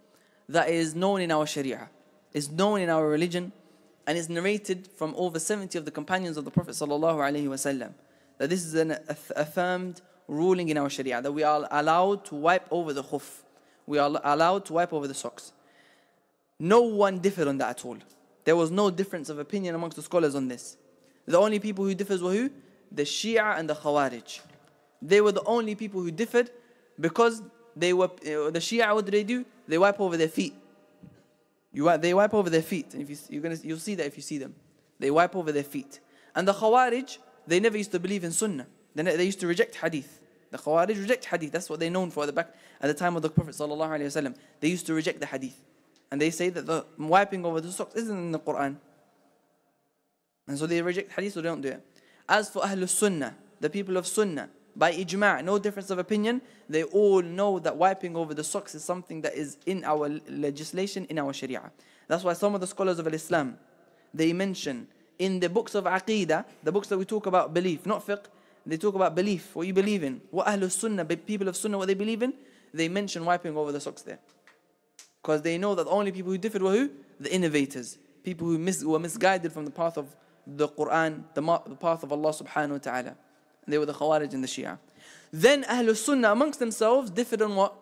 that is known in our Sharia, is known in our religion, and is narrated from over 70 of the companions of the Prophet sallallahu alaihi wasallam. That this is an affirmed ruling in our Sharia that we are allowed to wipe over the khuf. We are allowed to wipe over the socks. No one differed on that at all. There was no difference of opinion amongst the scholars on this. The only people who differed were who? The Shia and the Khawarij. They were the only people who differed because they were uh, the Shia. What do they do? They wipe over their feet. You they wipe over their feet. And if you, you're gonna, you'll see that if you see them. They wipe over their feet. And the Khawarij, they never used to believe in Sunnah. They, they used to reject Hadith. The Khawarij reject hadith. That's what they're known for at the back at the time of the Prophet sallallahu They used to reject the hadith. And they say that the wiping over the socks isn't in the Quran. And so they reject hadith, so they don't do it. As for Ahlul Sunnah, the people of Sunnah, by ijma', no difference of opinion, they all know that wiping over the socks is something that is in our legislation, in our sharia. That's why some of the scholars of Islam, they mention in the books of Aqidah, the books that we talk about belief, not fiqh, they talk about belief, what you believe in. What Ahlul Sunnah, people of Sunnah, what they believe in, they mention wiping over the socks there. Because they know that the only people who differed were who? The innovators. People who, mis- were misguided from the path of the Quran, the, ma- the path of Allah subhanahu wa ta'ala. They were the Khawarij and the Shia. Then Ahlul Sunnah amongst themselves differed on what?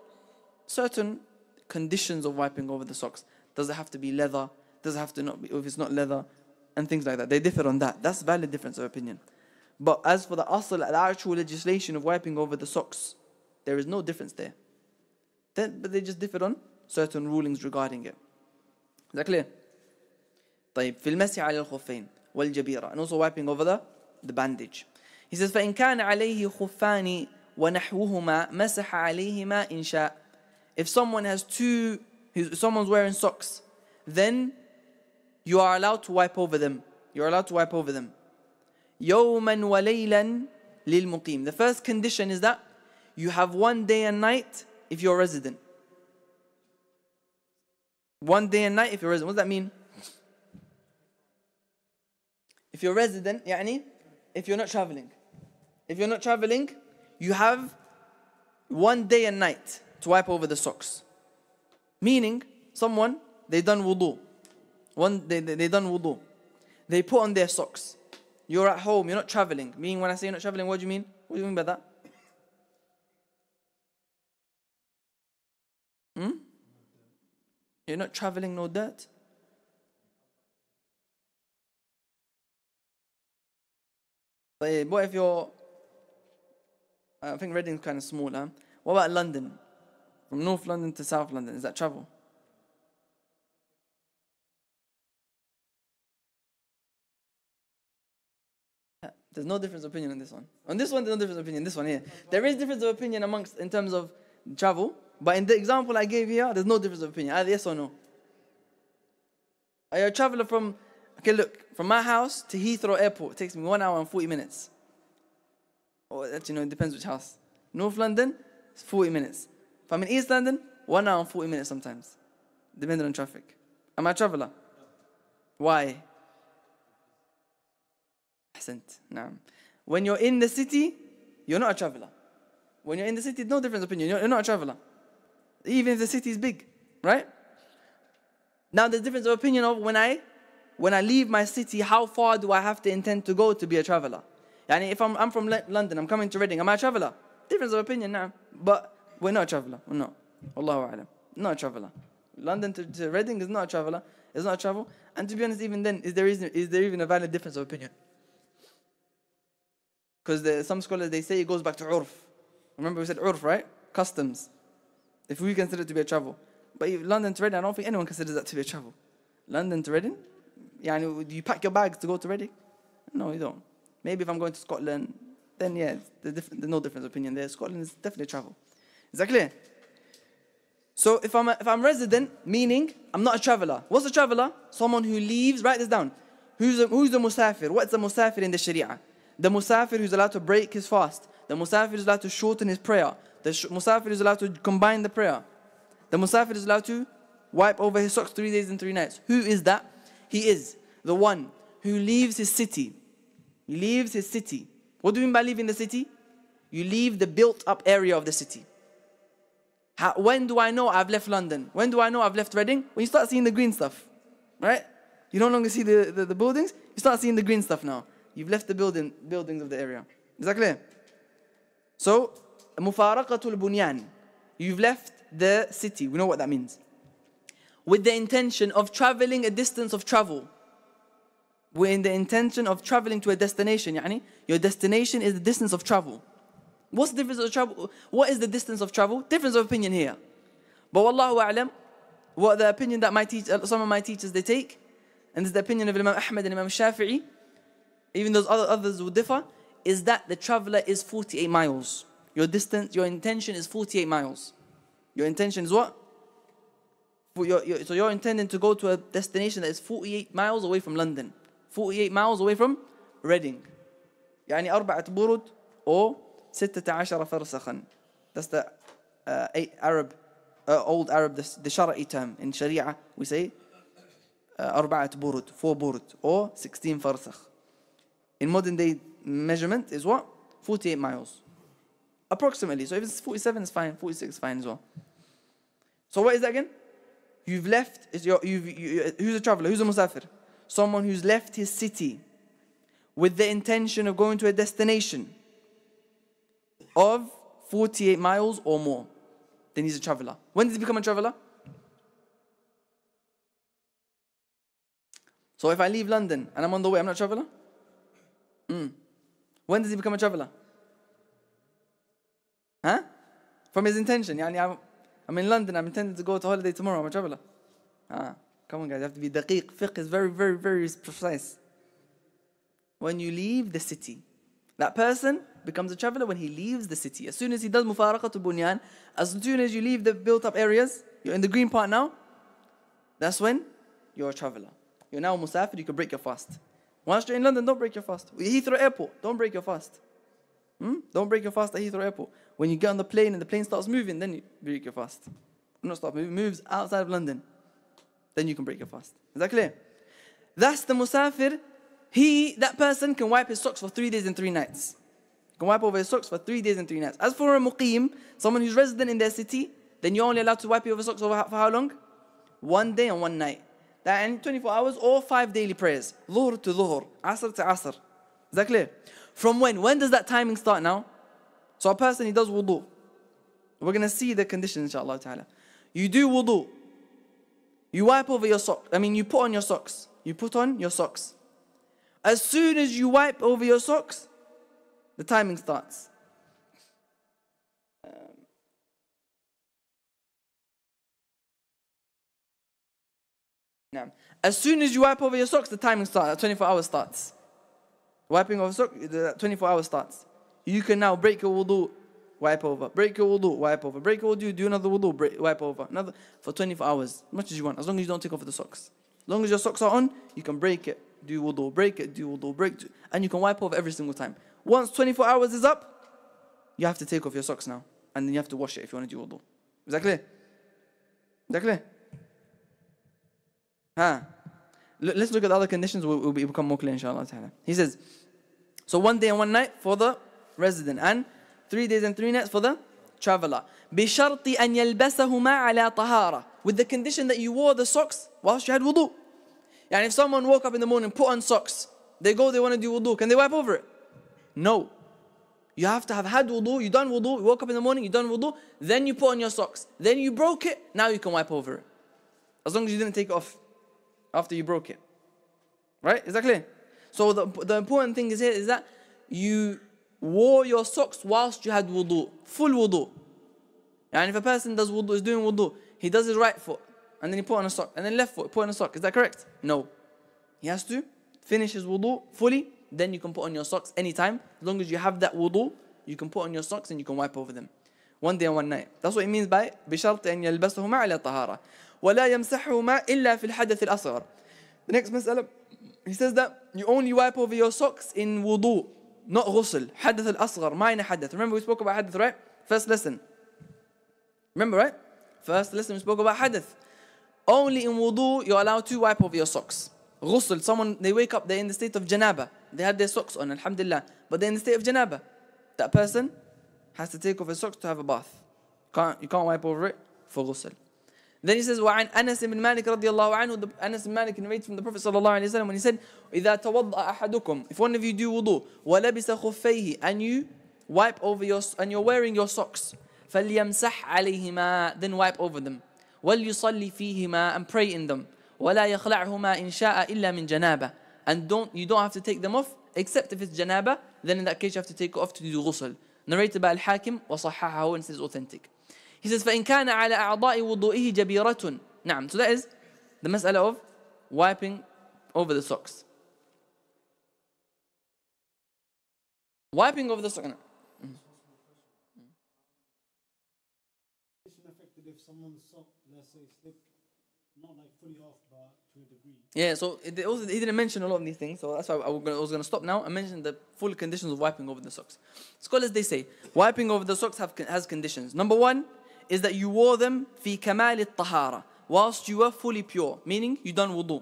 Certain conditions of wiping over the socks. Does it have to be leather? Does it have to not be, if it's not leather? And things like that. They differ on that. That's valid difference of opinion. But as for the asl, the actual legislation of wiping over the socks, there is no difference there. Then, but they just differ on certain rulings regarding it. Is that clear? طيب في المسح على الخفين والجبيرة and also wiping over the, the bandage. He says فإن كان عليه خفان ونحوهما مسح عليهما إن شاء. If someone has two, if someone's wearing socks, then you are allowed to wipe over them. You're allowed to wipe over them. يوما وليلا للمقيم. The first condition is that you have one day and night if you're a resident. One day and night if you're a resident. What does that mean? If you're a resident, يعني, if you're not traveling. If you're not traveling, you have one day and night to wipe over the socks. Meaning, someone, they done wudu. One, they, they, they done wudu. They put on their socks. You're at home, you're not traveling. Meaning, when I say you're not traveling, what do you mean? What do you mean by that? Hmm? You're not traveling, no dirt. But what if you're, I think Reading's kind of small, huh? What about London? From North London to South London, is that travel? There's no difference of opinion on this one. On this one, there's no difference of opinion. This one here, there is difference of opinion amongst in terms of travel, but in the example I gave here, there's no difference of opinion. Either yes or no. Are you a traveler from? Okay, look, from my house to Heathrow Airport takes me one hour and forty minutes. Or actually, no, it depends which house. North London, it's forty minutes. If I'm in East London, one hour and forty minutes sometimes, depending on traffic. Am I a traveler? Why? Ahsant. Naam. When you're in the city, you're not a traveler. When you're in the city, no difference of opinion. You're, not a traveler. Even if the city is big, right? Now the difference of opinion of when I when I leave my city, how far do I have to intend to go to be a traveler? And if I'm, I'm from London, I'm coming to Reading, am I a traveler? Difference of opinion now. But we're not a traveler. We're not. Allahu Alam. Not a traveler. London to, to Reading is not a traveler. It's not a travel. And to be honest, even then, is there, is, is there even a valid difference of opinion? Because some scholars, they say it goes back to urf. Remember we said urf, right? Customs. If we consider it to be a travel. But if London to Reading, I don't think anyone considers that to be a travel. London to Reading? Yani, do you pack your bags to go to Reading? No, you don't. Maybe if I'm going to Scotland, then yeah, there's, different, there's no difference of opinion there. Scotland is definitely travel. Is that clear? So if I'm a, if I'm resident, meaning I'm not a traveler. What's a traveler? Someone who leaves. Write this down. Who's a, who's the musafir? What's the musafir in the Sharia? The musafir who's allowed to break his fast. The musafir is allowed to shorten his prayer. The musafir is allowed to combine the prayer. The musafir is allowed to wipe over his socks three days and three nights. Who is that? He is the one who leaves his city. He leaves his city. What do you mean by leaving the city? You leave the built up area of the city. How, when do I know I've left London? When do I know I've left Reading? When you start seeing the green stuff, right? You no longer see the, the, the buildings, you start seeing the green stuff now. You've left the building, buildings of the area. Is that clear? So, mufaraqatul bunyan. You've left the city. We know what that means. With the intention of traveling a distance of travel. We're in the intention of traveling to a destination. Yani, your destination is the distance of travel. What's the difference of travel? What is the distance of travel? Difference of opinion here. But wallahu a'lam, what the opinion that my teach, some of my teachers they take, and this is the opinion of Imam Ahmad and Imam Shafi'i, even those other others would differ, is that the traveler is 48 miles. Your distance, your intention is 48 miles. Your intention is what? Your, your, so you're intending to go to a destination that is 48 miles away from London. 48 miles away from Reading. يعني أربعة برد or ستة عشر فرسخا That's the uh, eight Arab, uh, old Arab, the, the Shara'i term. In Sharia, we say uh, أربعة برد, four burd, or 16 farsakh. In modern day measurement is what? 48 miles. Approximately. So if it's 47, it's fine. 46 is fine as well. So what is that again? You've left, is your, you've, you, who's a traveler? Who's a musafir? Someone who's left his city with the intention of going to a destination of 48 miles or more. Then he's a traveler. When does he become a traveler? So if I leave London and I'm on the way, I'm not a traveler? Mm. When does he become a traveler? Huh? From his intention. Yani I'm, I'm in London, I'm intending to go to holiday tomorrow, I'm a traveler. Ah, come on guys, you have to be daqiq. Fiqh is very, very, very precise. When you leave the city, that person becomes a traveler when he leaves the city. As soon as he does mufaraqatul bunyan, as soon as you leave the built up areas, you're in the green part now, that's when you're a traveler. You're now musafir, you can break your fast. Once you're in London, don't break your fast. Heathrow Airport, don't break your fast. Hmm? Don't break your fast at Heathrow Airport. When you get on the plane and the plane starts moving, then you break your fast. Not stop moving, moves outside of London. Then you can break your fast. Is that clear? That's the musafir. He, that person can wipe his socks for three days and three nights. Can wipe over his socks for three days and three nights. As for a muqim, someone who's resident in their city, then you're only allowed to wipe your socks over for how long? One day and one night. That in 24 hours or five daily prayers. Dhuhr to dhuhr, asr to asr. Is that clear? From when? When does that timing start now? So a person, he does wudu. We're going to see the condition, inshallah ta'ala. You do wudu. You wipe over your socks. I mean, you put on your socks. You put on your socks. As soon as you wipe over your socks, the timing starts. As soon as you wipe over your socks, the timing starts. 24 hours starts. Wiping over socks, the 24 hours starts. You can now break your wudu, wipe over. Break your wudu, wipe over. Break your wudu, do another wudu, break, wipe over. Another for 24 hours, as much as you want, as long as you don't take off the socks. As long as your socks are on, you can break it, do wudu, break it, do wudu, break, it, and you can wipe over every single time. Once 24 hours is up, you have to take off your socks now. And then you have to wash it if you want to do wudu. Is that clear? Is that clear? Huh? Let's look at the other conditions, we'll, we'll become more clear inshallah. He says, so one day and one night for the resident, and three days and three nights for the traveler. بشرط أن يلبسهما على طهارة with the condition that you wore the socks whilst you had wudu. And if someone woke up in the morning, put on socks, they go, they want to do wudu, can they wipe over it? No. You have to have had wudu, you done wudu, you woke up in the morning, you done wudu, then you put on your socks. Then you broke it, now you can wipe over it. As long as you didn't take it off after you broke it. Right? Is that clear? So the, the important thing is here is that you wore your socks whilst you had wudu, full wudu. And if a person does wudu, is doing wudu, he does his right foot, and then he put on a sock, and then left foot, put on a sock. Is that correct? No. He has to finish his wudu fully, then you can put on your socks anytime. As long as you have that wudu, you can put on your socks and you can wipe over them. One day and one night. That's what it means by بشرط أن يلبسهما على طهارة. ولا يمسحهما إلا في الحدث الأصغر. The next مسألة, he says that you only wipe over your socks in wudu, not ghusl. حدث الأصغر, minor حدث. Remember we spoke about حدث, right? First lesson. Remember, right? First lesson we spoke about حدث. Only in wudu you're allowed to wipe over your socks. Ghusl, someone, they wake up, they're in the state of janaba. They had their socks on, alhamdulillah. But they're in the state of janaba. That person has to take off his socks to have a bath. Can't, you can't wipe over it for ghusl. Then he says, وعن أنس بن مالك رضي الله عنه, Anas bin Malik narrates from the Prophet صلى الله عليه وسلم when he said, إذا توضأ أحدكم, if one of you do wudu, ولبس خفيه, and you wipe over your, and you're wearing your socks, فليمسح عليهما, then wipe over them. وليصلي فيهما, and pray in them. ولا يخلعهما إن شاء إلا من جنابه. And don't, you don't have to take them off, except if it's janaba, then in that case you have to take it off to do ghusl. Narrated by Al-Hakim, وصححه, and says authentic. He says, فإن كان على أعضاء وضوئه جبيرة. نعم, so that is the مسألة of wiping over the socks. Wiping over the socks. affected if someone's sock, let's say, slipped Not like fully off, but to a degree. Yeah, so it also, he didn't mention a lot of these things, so that's why I was gonna- I was going to stop now and mention the full conditions of wiping over the socks. Scholars they say wiping over the socks have, has conditions. Number one is that you wore them fi kamal tahara whilst you were fully pure, meaning you done wudu.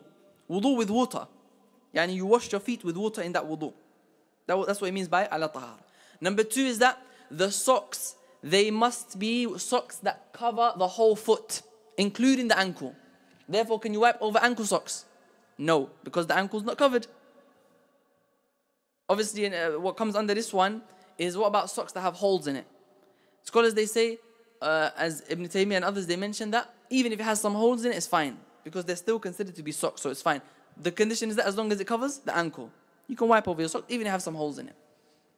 Wudu with water. Yani you washed your feet with water in that wudu. That, that's what it means by ala tahara. Number two is that the socks, they must be socks that cover the whole foot, including the ankle. Therefore, can you wipe over ankle socks? No, because the ankle's not covered. Obviously, uh, what comes under this one is what about socks that have holes in it? Scholars they say, uh, as Ibn Taymiyyah and others, they mention that even if it has some holes in it, it's fine because they're still considered to be socks, so it's fine. The condition is that as long as it covers the ankle, you can wipe over your socks even if it has some holes in it.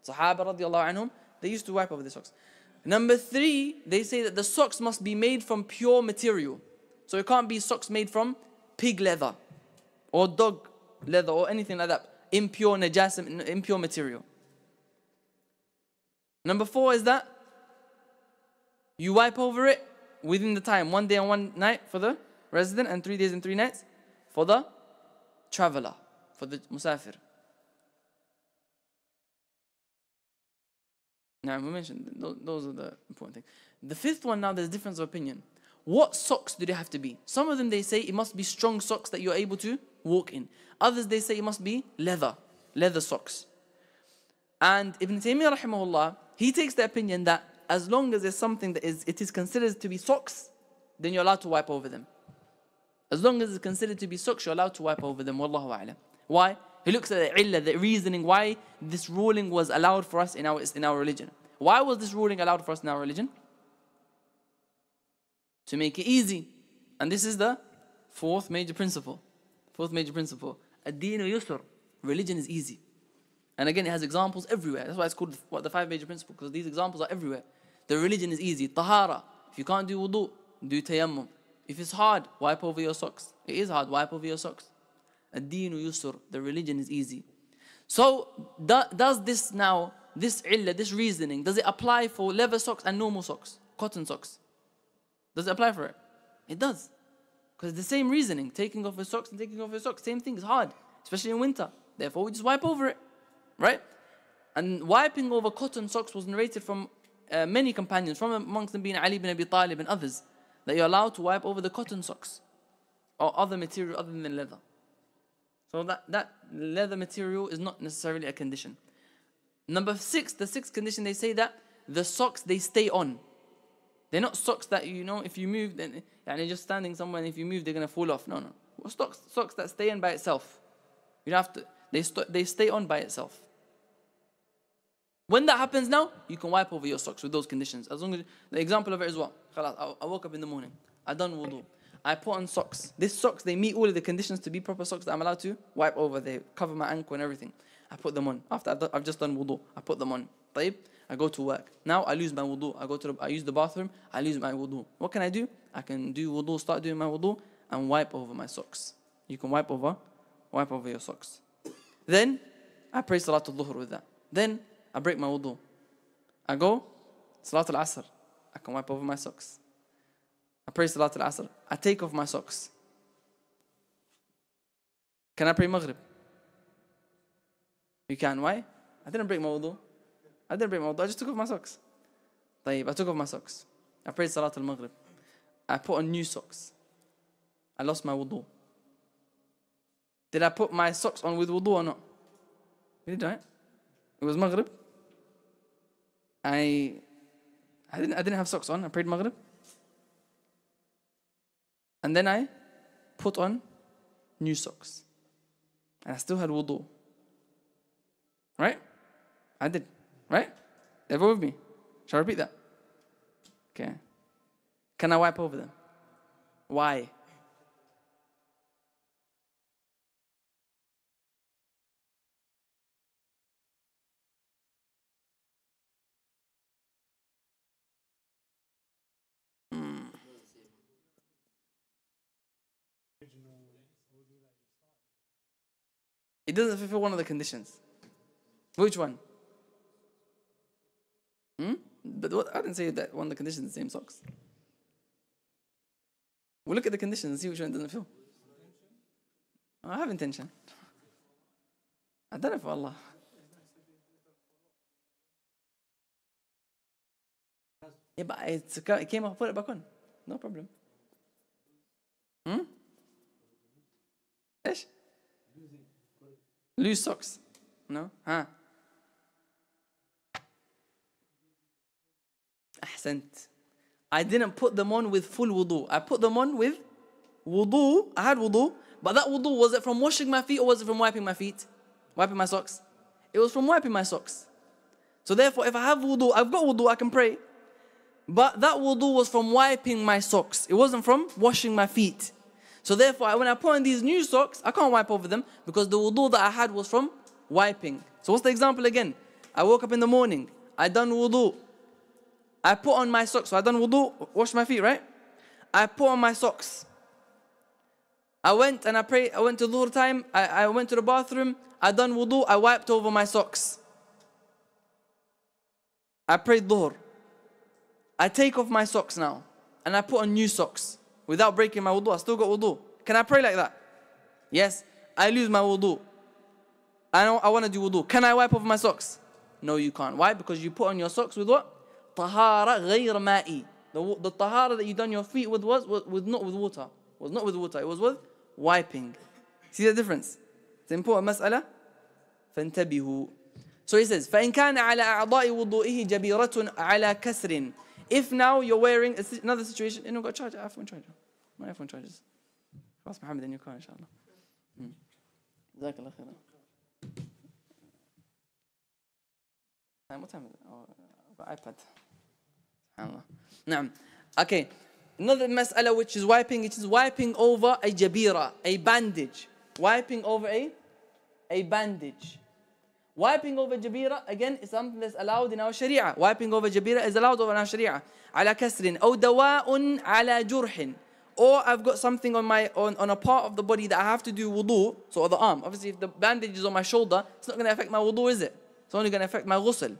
Sahaba radiallahu anhum, they used to wipe over the socks. Number three, they say that the socks must be made from pure material. So it can't be socks made from pig leather or dog leather or anything like that. Impure najas, impure material. Number four is that you wipe over it within the time, one day and one night for the resident and three days and three nights for the traveler, for the musafir. Now we mentioned those are the important things. The fifth one now there's difference of opinion. What socks do they have to be? Some of them they say it must be strong socks that you're able to walk in. Others they say it must be leather, leather socks. And Ibn Taymiyyah rahimahullah, he takes the opinion that as long as there's something that is it is considered to be socks, then you're allowed to wipe over them. As long as it's considered to be socks, you're allowed to wipe over them. Wallahu a'lam. Why? He looks at the illah, the reasoning why this ruling was allowed for us in our in our religion. Why was this ruling allowed for us in our religion? To make it easy. And this is the fourth major principle. Fourth major principle. Ad-deen yusr. Religion is easy. And again, it has examples everywhere. That's why it's called what the five major principles, because these examples are everywhere. The religion is easy. Tahara. If you can't do wudu, do tayammum. If it's hard, wipe over your socks. It is hard, wipe over your socks. Ad-deen yusr. The religion is easy. So, does this now, this illah, this reasoning, does it apply for leather socks and normal socks? Cotton socks? Does it apply for it? It does. Because the same reasoning, taking off your socks and taking off your socks, same thing is hard, especially in winter. Therefore, we just wipe over it, right? And wiping over cotton socks was narrated from uh, many companions, from amongst them being Ali ibn Abi Talib and others, that you're allowed to wipe over the cotton socks or other material other than leather. So that, that leather material is not necessarily a condition. Number six, the sixth condition, they say that the socks they stay on. They're not socks that you know if you move, then and you're just standing somewhere and if you move they're gonna fall off. No, no. Well, socks, socks that stay on by itself. You don't have to. They st- they stay on by itself. When that happens now, you can wipe over your socks with those conditions. As long as the example of it is what? Khalas, I, I woke up in the morning. I done wudu. I put on socks. These socks they meet all of the conditions to be proper socks that I'm allowed to wipe over. They cover my ankle and everything. I put them on. After I've, done, I've just done wudu, I put them on. طيب, I go to work. Now I lose my wudu. I go to the, I use the bathroom. I lose my wudu. What can I do? I can do wudu, start doing my wudu, and wipe over my socks. You can wipe over, wipe over your socks. Then I pray Salatul Dhuhr with that. Then I break my wudu. I go Salatul Asr. I can wipe over my socks. I pray Salatul Asr. I take off my socks. Can I pray Maghrib? You can. Why? I didn't break my wudu. I didn't break my wudu. I just took off my socks. طيب, I took off my socks. I prayed Salatul Maghrib. I put on new socks. I lost my wudu. Did I put my socks on with wudu or not? You did, right? It was Maghrib. I, I didn't, I didn't have socks on. I prayed Maghrib. And then I put on new socks. And I still had wudu. Right? I did. Right? Everyone with me? Shall I repeat that? Okay. Can I wipe over them? Why? It doesn't fulfill one of the conditions. Which one? Hmm? But what, I didn't say that one of the conditions is the same socks. We'll look at the conditions and see which one doesn't fill. I have intention. I done it for Allah. Yeah, but it's, it came off, put it back on. No problem. Hmm? Ish? Loose socks. No? ها أحسنت. I didn't put them on with full wudu. I put them on with wudu. I had wudu. But that wudu, was it from washing my feet or was it from wiping my feet? Wiping my socks? It was from wiping my socks. So therefore, if I have wudu, I've got wudu, I can pray. But that wudu was from wiping my socks. It wasn't from washing my feet. So therefore, when I put on these new socks, I can't wipe over them because the wudu that I had was from wiping. So what's the example again? I woke up in the morning. I done wudu. I put on my socks. So I done wudu, wash my feet, right? I put on my socks. I went and I prayed. I went to dhuhr time. I, I went to the bathroom. I done wudu. I wiped over my socks. I prayed dhuhr. I take off my socks now and I put on new socks without breaking my wudu. I still got wudu. Can I pray like that? Yes. I lose my wudu. I know I want to do wudu. Can I wipe off my socks? No, you can't. Why? Because you put on your socks with what? Tahara غير ma'i. The, the tahara that you done your feet with was, was, was not with water. Was not with water. It was with wiping. See the difference? It's important مسألة. فانتبهوا. So he says, فإن كان على أعضاء وضوئه جبيرة على كسر. If now you're wearing a si- another situation, you know, got charger, iPhone charger. My iPhone charges. Ask Muhammad in your car, inshallah. Hmm. جزاك الله خيرا. Time, what time is it? Oh, I've got iPad. SubhanAllah. نعم. Okay. Another mas'ala which is wiping, it is wiping over a jabira, a bandage. Wiping over a, a bandage. Wiping over jabira, again, is something that's allowed in our sharia. Wiping over jabira is allowed over in our sharia. على كسر أو دواء على جرح. Or I've got something on my on, on a part of the body that I have to do wudu, so on the arm. Obviously, if the bandage is on my shoulder, it's not going to affect my wudu, is it? It's only going to affect my ghusl.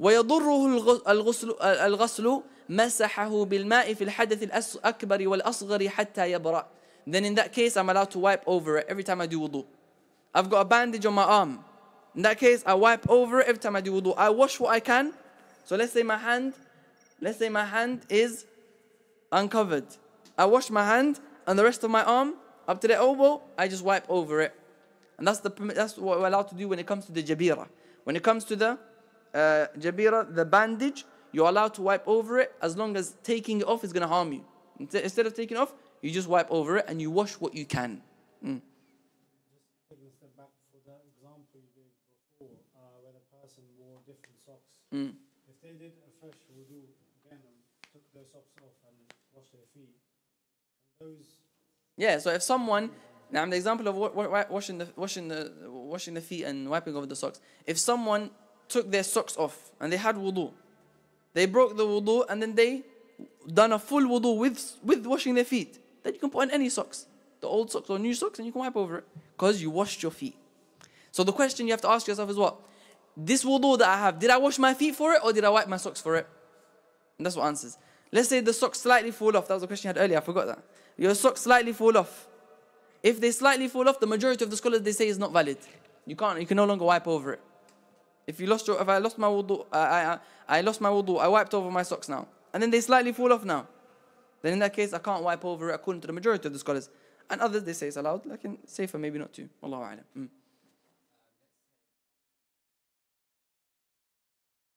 ويضره الغ- الغسل الغسل مسحه بالماء في الحدث الأكبر والأصغر حتى يبرأ. Then in that case, I'm allowed to wipe over it every time I do wudu. I've got a bandage on my arm. In that case, I wipe over it every time I do wudu. I wash what I can. So let's say my hand, let's say my hand is uncovered. I wash my hand and the rest of my arm up to the elbow, I just wipe over it. And that's the that's what we're allowed to do when it comes to the jabira. When it comes to the uh, jabira, the bandage, you're allowed to wipe over it as long as taking it off is going to harm you. Instead of taking it off, you just wipe over it and you wash what you can. Mm. Taking a step back for that example you gave before, uh, where the person wore different socks. Mm. If they did a fresh wudu again and took their socks off and washed their feet, can those Yeah, so if someone, now I'm the example of wa- wa- washing the washing the washing the feet and wiping over the socks. If someone took their socks off and they had wudu, they broke the wudu and then they done a full wudu with with washing their feet, then you can put on any socks, the old socks or new socks, and you can wipe over it because you washed your feet. So the question you have to ask yourself is what? This wudu that I have, did I wash my feet for it or did I wipe my socks for it? And that's what answers. Let's say the socks slightly fall off. That was a question you had earlier. I forgot that. Your socks slightly fall off. If they slightly fall off, the majority of the scholars they say is not valid. You can't. You can no longer wipe over it. If you lost your, if I lost my wudu, I, I, I lost my wudu. I wiped over my socks now, and then they slightly fall off now. Then in that case, I can't wipe over it according to the majority of the scholars. And others they say it's allowed. Like in safer, maybe not to. Allahu a'lam. Mm.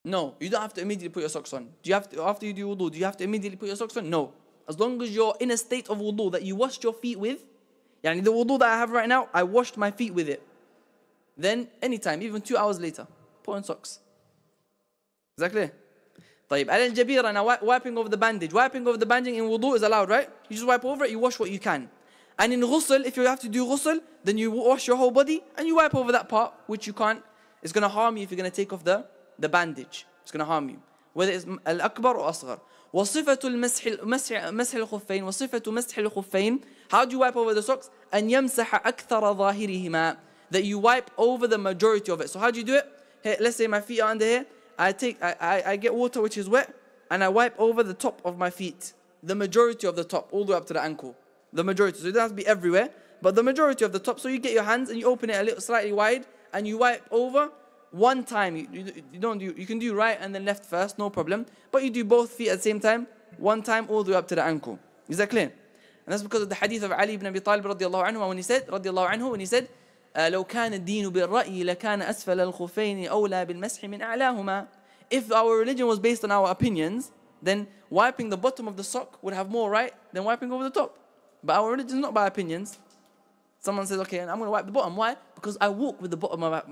No, you don't have to immediately put your socks on. Do you have to, after you do wudu, do you have to immediately put your socks on? No As long as you're in a state of wudu that you washed your feet with, yani the wudu that I have right now, I washed my feet with it. Then anytime, even two hours later, put on socks. Is that clear? طيب على الجبيرة now wi- wiping over the bandage. Wiping over the bandage in wudu is allowed, right? You just wipe over it, you wash what you can. And in ghusl, if you have to do ghusl, then you wash your whole body and you wipe over that part which you can't. It's going to harm you if you're going to take off the, the bandage. It's going to harm you. Whether it's الأكبر or أصغر. وصفة المسح مسح مسح الخفين وصفة مسح الخفين How do you wipe over the socks? أن يمسح أكثر ظاهرهما That you wipe over the majority of it. So how do you do it? Here, let's say my feet are under here. I take I, I, I get water which is wet and I wipe over the top of my feet. the majority of the top, all the way up to the ankle. The majority. So it doesn't have to be everywhere, but the majority of the top. So you get your hands and you open it a little slightly wide and you wipe over one time. You, you, you don't do, you can do right and then left first, no problem. But you do both feet at the same time, one time all the way up to the ankle. Is that clear? And that's because of the hadith of Ali ibn Abi Talib radiallahu anhu when he said, radiallahu anhu, when he said, لو كان الدين بالرأي لكان أسفل الخفين أولى بالمسح من أعلاهما. If our religion was based on our opinions, then wiping the bottom of the sock would have more right than wiping over the top. But our religion is not by opinions. Someone says, okay, I'm going to wipe the bottom. Why? Because I walk with the bottom of my,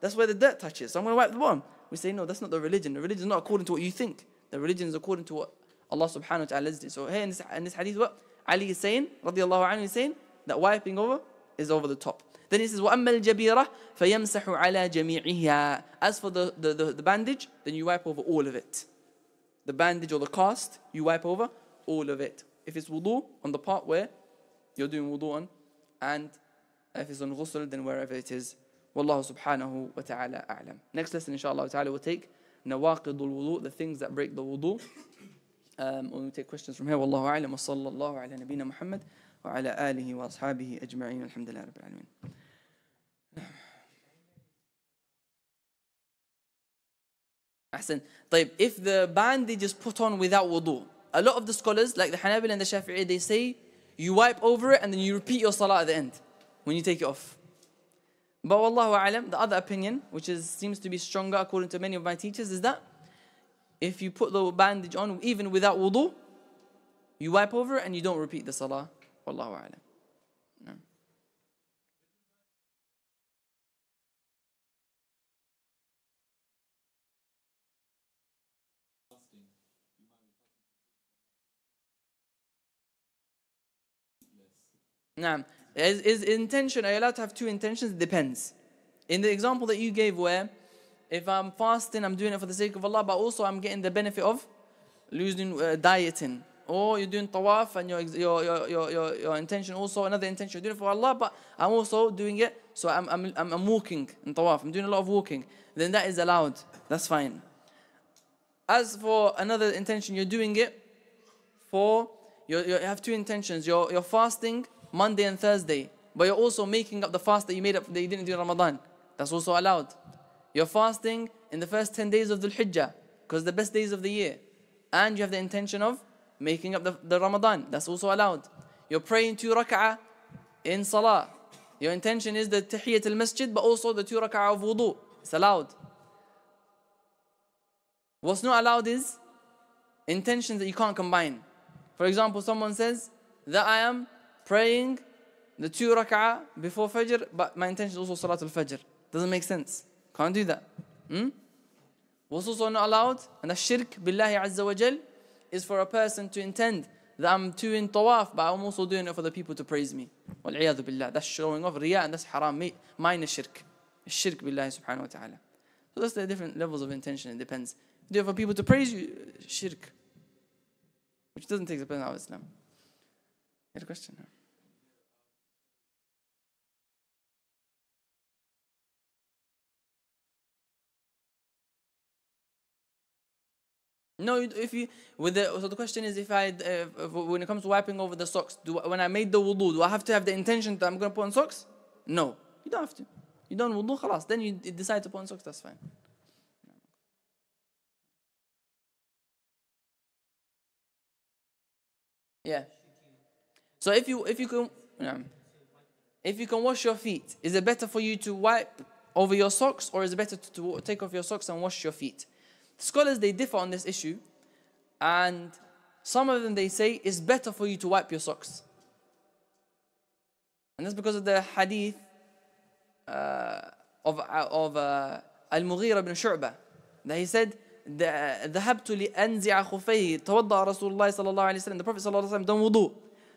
that's where the dirt touches. So I'm going to wipe the bottom. We say, no, that's not the religion. The religion is not according to what you think. The religion is according to what Allah subhanahu wa ta'ala did. So here in this, in this hadith, what Ali is saying, radiallahu anhu is saying, that wiping over is over the top. Then he says, وَأَمَّا الْجَبِيرَةِ فَيَمْسَحُ عَلَى جَمِيعِهَا As for the, the, the, the bandage, then you wipe over all of it. The bandage or the cast, you wipe over all of it. If it's wudu, on the part where you're doing wudu on, and if it's on ghusl, then wherever it is. Subhanahu wa ta'ala a'lam. Next lesson, inshallah ta'ala, we'll take nawaqidul wudu, the things that break the wudu. Um, we'll take questions from here. Wallahu a'lam wa sallallahu ala nabina Muhammad wa ala alihi wa ashabihi ajma'in. Alhamdulillah rabbil alameen. طيب, if the bandage is put on without wudu, a lot of the scholars, like the Hanabil and the Shafi'i, they say you wipe over it and then you repeat your salah at the end when you take it off. But Wallahu alam, the other opinion, which is, seems to be stronger according to many of my teachers, is that if you put the bandage on even without wudu, you wipe over and you don't repeat the salah. Wallahu alam. No. Is, is intention, are you allowed to have two intentions? It depends. In the example that you gave where if I'm fasting, I'm doing it for the sake of Allah, but also I'm getting the benefit of losing uh, dieting. Or you're doing tawaf and your, your, your, your, your, intention also, another intention, you're doing it for Allah, but I'm also doing it, so I'm, I'm, I'm, walking in tawaf, I'm doing a lot of walking. Then that is allowed. That's fine. As for another intention, you're doing it for, you you have two intentions. You're, you're fasting Monday and Thursday, but you're also making up the fast that you made up that you didn't do in Ramadan. That's also allowed. You're fasting in the first 10 days of the Hijjah, because the best days of the year. And you have the intention of making up the, the Ramadan. That's also allowed. You're praying two rak'ah in salah. Your intention is the tahiyyat al-masjid, but also the two rak'ah of wudu. It's allowed. What's not allowed is intentions that you can't combine. For example, someone says that I am praying the two rak'ah before Fajr, but my intention is also Salat al-Fajr. Doesn't make sense. Can't do that. Hmm? What's also not allowed, and the shirk billahi azza wa jal, is for a person to intend that I'm doing tawaf, but I'm also doing it for the people to praise me. Wal'iyadu billah. That's showing off riyah and that's haram. Mine shirk. Shirk billahi subhanahu wa ta'ala. So that's the different levels of intention. It depends. Do it for people to praise you, shirk. Which doesn't take the person out of Islam. You had a question? No, if you with the so the question is if I uh, when it comes to wiping over the socks, do when I made the wudu, do I have to have the intention that I'm going to put on socks? No, you don't have to. You don't wudu, khalas. Then you decide to put on socks. That's fine. Yeah. So if you if you can yeah, if you can wash your feet, is it better for you to wipe over your socks or is it better to, to take off your socks and wash your feet? Scholars they differ on this issue, and some of them they say it's better for you to wipe your socks. And that's because of the hadith uh, of, of uh, Al-Mughira ibn Shu'bah that he said ذهبت لأنزع خفيه توضأ رسول الله صلى الله عليه وسلم the Prophet صلى الله عليه وسلم done wudu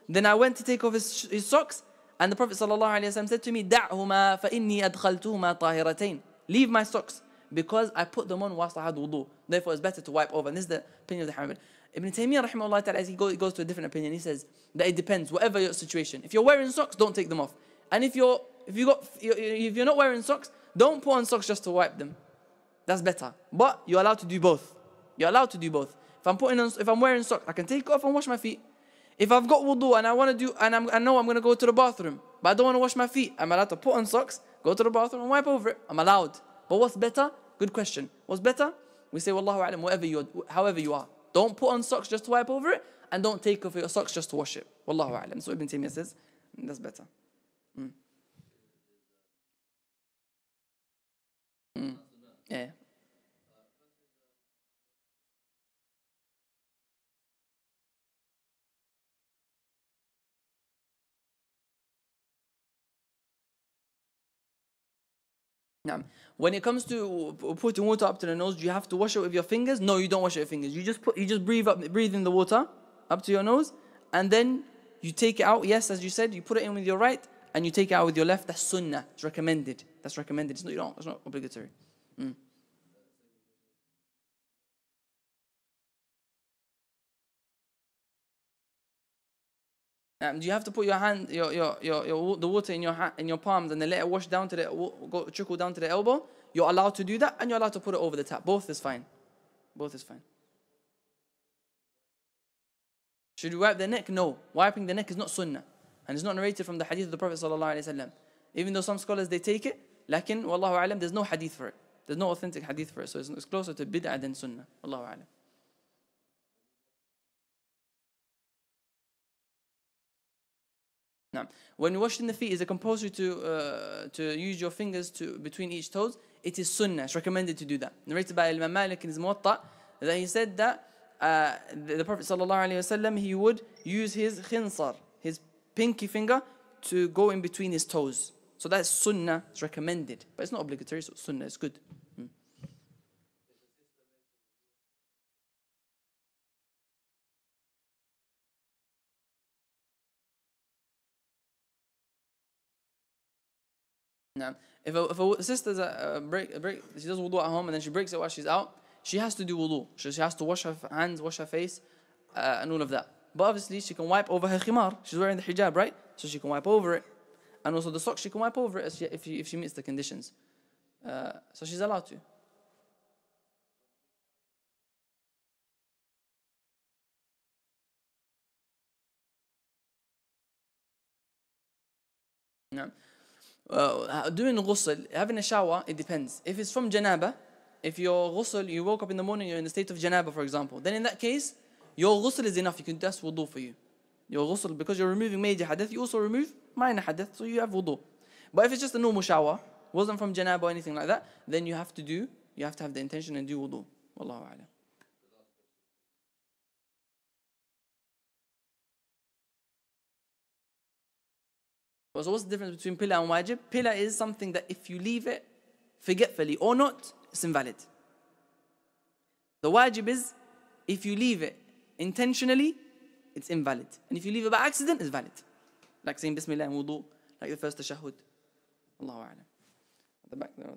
then I went to take off his, his socks and the Prophet صلى الله عليه وسلم said to me دعهما فإني أدخلتهما طاهرتين leave my socks because I put them on whilst I had wudu. Therefore, it's better to wipe over. And this is the opinion of the Hanbali. Ibn Taymiyyah, rahimahullah he goes, goes to a different opinion, he says that it depends, whatever your situation. If you're wearing socks, don't take them off. And if you're if you got if you're not wearing socks, don't put on socks just to wipe them. That's better. But you're allowed to do both. You're allowed to do both. If I'm putting on, if I'm wearing socks, I can take it off and wash my feet. If I've got wudu and I want to do, and I'm, I know I'm going to go to the bathroom, but I don't want to wash my feet, I'm allowed to put on socks, go to the bathroom and wipe over it. I'm allowed. But what's better? Good question. What's better? We say, Wallahu alam, whatever you, however you are. Don't put on socks just to wipe over it, and don't take off your socks just to wash it. Wallahu alam. So Ibn Taymiyyah says, that's better. Mm. Mm. Yeah. Now, when it comes to putting water up to the nose, do you have to wash it with your fingers? No, you don't wash it with your fingers. You just put, you just breathe up, breathe in the water up to your nose, and then you take it out. Yes, as you said, you put it in with your right, and you take it out with your left. That's sunnah. It's recommended. That's recommended. It's not, you don't, it's not obligatory. Mm. Um, do you have to put your hand, your, your, your, your the water in your hand, in your palms, and then let it wash down to the go trickle down to the elbow? You're allowed to do that, and you're allowed to put it over the tap. Both is fine. Both is fine. Should we wipe the neck? No. Wiping the neck is not sunnah, and it's not narrated from the hadith of the Prophet sallallahu. Even though some scholars they take it, lakin wallahu alam, there's no hadith for it. There's no authentic hadith for it, so it's, it's closer to bid'ah than sunnah. Wallahu alam. Now, when washing the feet, is it compulsory to uh, to use your fingers to between each toes? It is sunnah. It's recommended to do that. Narrated by Imam Malik in his Muwatta that he said that uh, the, the Prophet wasallam he would use his khinsar, his pinky finger, to go in between his toes. So that's sunnah. It's recommended, but it's not obligatory. So sunnah is good. Now, if a, if a sister uh, break, break, she does wudu at home and then she breaks it while she's out, she has to do wudu. She, she has to wash her hands, wash her face, uh, and all of that. But obviously, she can wipe over her khimar. She's wearing the hijab, right? So she can wipe over it. And also the socks, she can wipe over it she, if, she, if she meets the conditions. Uh, so she's allowed to. No uh, doing ghusl, having a shower, it depends. If it's from janaba, if your ghusl, you woke up in the morning, you're in the state of janaba, for example, then in that case, your ghusl is enough. You can that's wudu for you. Your ghusl, because you're removing major hadith, you also remove minor hadith, so you have wudu. But if it's just a normal shower, wasn't from janaba or anything like that, then you have to do, you have to have the intention and do wudu. Wallahu a'lam. So what's the difference between pillar and wajib? Pillar is something that if you leave it forgetfully or not, it's invalid. The wajib is if you leave it intentionally, it's invalid. And if you leave it by accident, it's valid. Like saying Bismillah and wudu, like the first tashahud. Allahu A'lam. At the back there.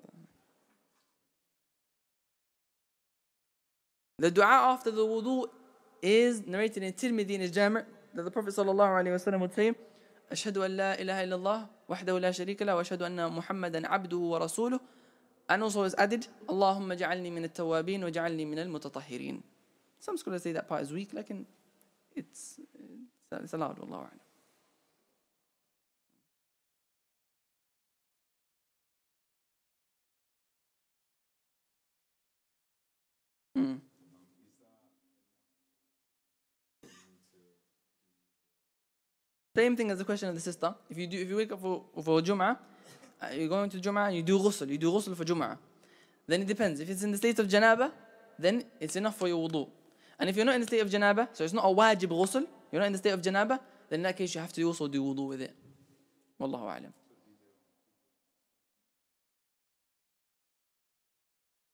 The dua after the wudu is narrated in Tirmidhi in his Jami' that the Prophet sallam would say, أشهد أن لا إله إلا الله وحده لا شريك له وأشهد أن محمدا عبده ورسوله. And also is added اللهم اجعلني من التوابين واجعلني من المتطهرين some scholars say that part is weak لكن it's, it's allowed والله أعلم Mm. Same thing as the question of the sister. If you do, if you wake up for, for Jum'ah, uh, you're going to Jum'ah and you do ghusl, you do ghusl for Jum'ah. Then it depends. If it's in the state of janaba, then it's enough for your wudu. And if you're not in the state of janaba, so it's not a wajib ghusl, you're not in the state of janaba, then in that case you have to also do wudu with it. Wallahu a'lam.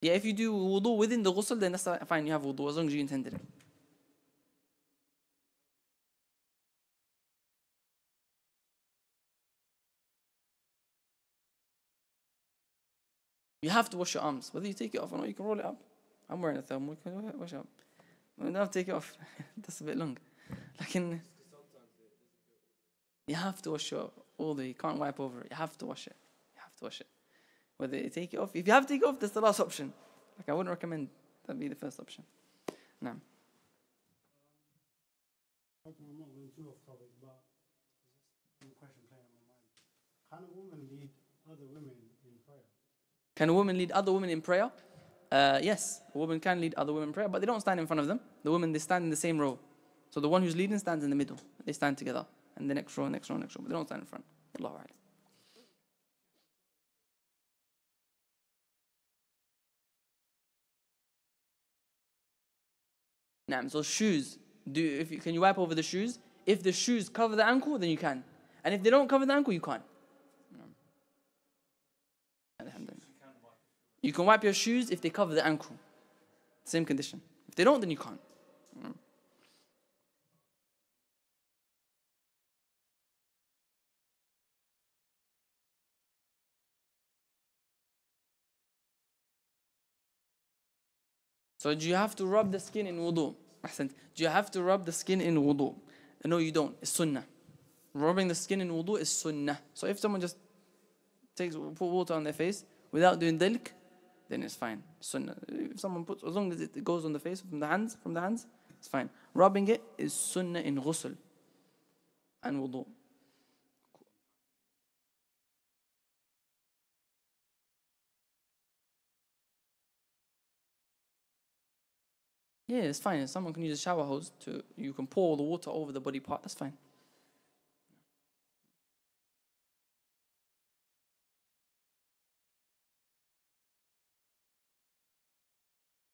Yeah, if you do wudu within the ghusl, then that's fine, you have wudu as long as you intended it. You have to wash your arms. Whether you take it off or not, you can roll it up. I'm wearing a thermal. You wash it up. Don't have to take it off. That's a bit long. Like in, you have to wash your all the. You can't wipe over it. You have to wash it. You have to wash it. Whether you take it off. If you have to take it off, that's the last option. Like I wouldn't recommend that be the first option. No. Can a woman lead other women? Can a woman lead other women in prayer? Uh, yes, a woman can lead other women in prayer, but they don't stand in front of them. The women, they stand in the same row. So the one who's leading stands in the middle. They stand together. And the next row, next row, next row. But they don't stand in front. Allahu. Naam, so shoes. Do if you, can you wipe over the shoes? If the shoes cover the ankle, then you can. And if they don't cover the ankle, you can't. Naam. Alhamdulillah. You can wipe your shoes if they cover the ankle. Same condition. If they don't, then you can't. So do you have to rub the skin in wudu? Do you have to rub the skin in wudu? No, you don't. It's sunnah. Rubbing the skin in wudu is sunnah. So if someone just takes put water on their face without doing dilk, then it's fine. Sunnah. If someone puts, as long as it goes on the face from the hands, from the hands, it's fine. Rubbing it is sunnah in ghusl and wudu. Yeah, it's fine. Someone can use a shower hose to, you can pour the water over the body part, that's fine.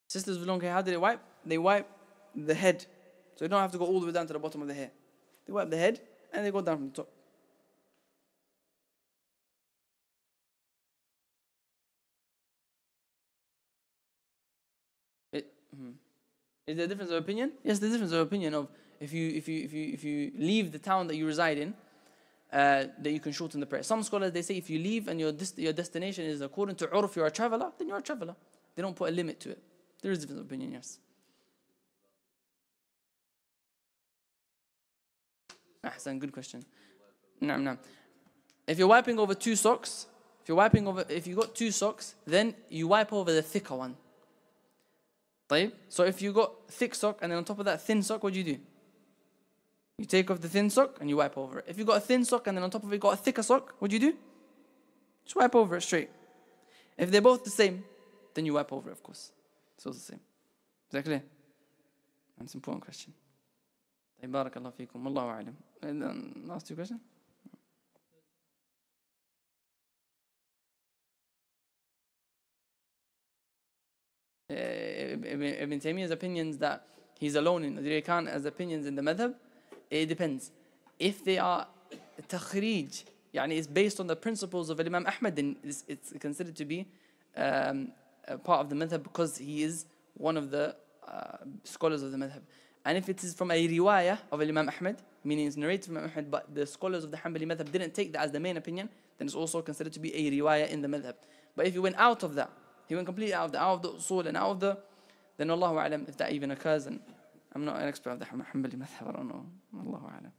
Sisters with long hair, how do they wipe? They wipe the head. So you don't have to go all the way down to the bottom of the hair. They wipe the head and they go down from the top. It, hmm. Is there a difference of opinion? Yes, there's a difference of opinion of if you if you if you if you leave the town that you reside in, uh, that you can shorten the prayer. Some scholars they say if you leave and your your destination is according to urf, you're a traveler, then you're a traveler. They don't put a limit to it. There is different opinion, yes. Ahsan, good question. No, no. If you're wiping over two socks, if you're wiping over, if you got two socks, then you wipe over the thicker one. So if you got thick sock and then on top of that thin sock, what do you do? You take off the thin sock and you wipe over it. If you got a thin sock and then on top of it got a thicker sock, what do you do? Just wipe over it straight. If they're both the same, then you wipe over it, of course. It's all the same. Is that clear? That's an important question. طيب بارك الله فيكم والله أعلم. And then last two questions. Uh, Ibn Ibn Taymiyyah's opinions that he's alone in Nadir Khan as opinions in the madhab, it depends. If they are takhrij, yani it's based on the principles of Imam Ahmad, then it's, it's considered to be um, a part of the madhab because he is one of the uh, scholars of the madhab. And if it is from a riwayah of Imam Ahmad, meaning it's narrated from Imam Ahmad, but the scholars of the Hanbali madhab didn't take that as the main opinion, then it's also considered to be a riwayah in the madhab. But if he went out of that, he went completely out of the, out of the usul and out of the, then Allahu Alam, if that even occurs, and I'm not an expert of the Hanbali madhab, I don't know. Allahu Alam.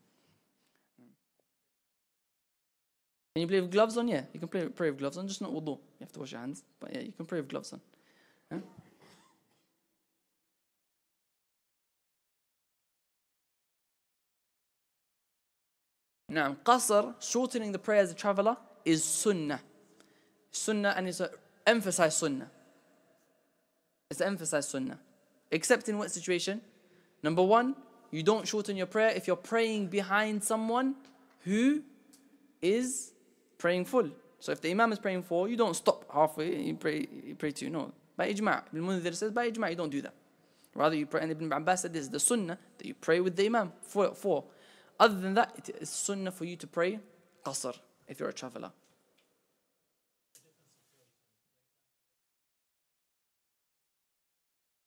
Can you play with gloves on? Yeah, you can play, pray with gloves on, just not wudu. You have to wash your hands, but yeah, you can pray with gloves on. Huh? Now, qasr, shortening the prayer as a traveler, is sunnah. Sunnah, and it's a emphasize sunnah. It's emphasize sunnah. Except in what situation? Number one, you don't shorten your prayer if you're praying behind someone who is praying full. So if the imam is praying full, you don't stop halfway, you pray, you pray two, you. no. By ijma', Ibn Munzir says, by ijma' you don't do that. Rather you pray, and Ibn Abbas said this is the sunnah, that you pray with the imam four, four. Other than that, it is sunnah for you to pray qasr, if you're a traveler.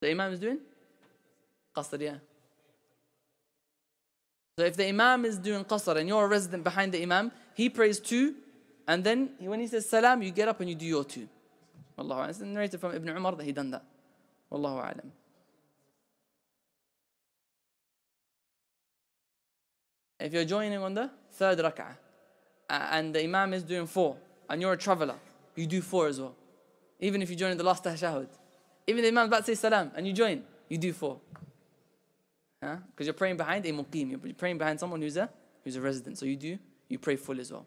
The imam is doing? Qasr, yeah. So if the imam is doing qasr and you're a resident behind the imam, he prays two, and then when he says salam, you get up and you do your two. Wallahu It's narrated from Ibn Umar that he done that. Wallahu alam. If you're joining on the third rak'ah, uh, and the imam is doing four, and you're a traveler, you do four as well. Even if you join in the last tashahud. Even the imam about to say salam, and you join, you do four. Huh? Because you're praying behind a muqim. You're praying behind someone who's a, who's a resident. So you do, you pray full as well.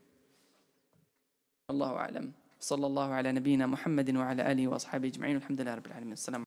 الله أعلم. صلى الله على نبينا محمد وعلى آله وأصحابه أجمعين والحمد لله رب العالمين. السلام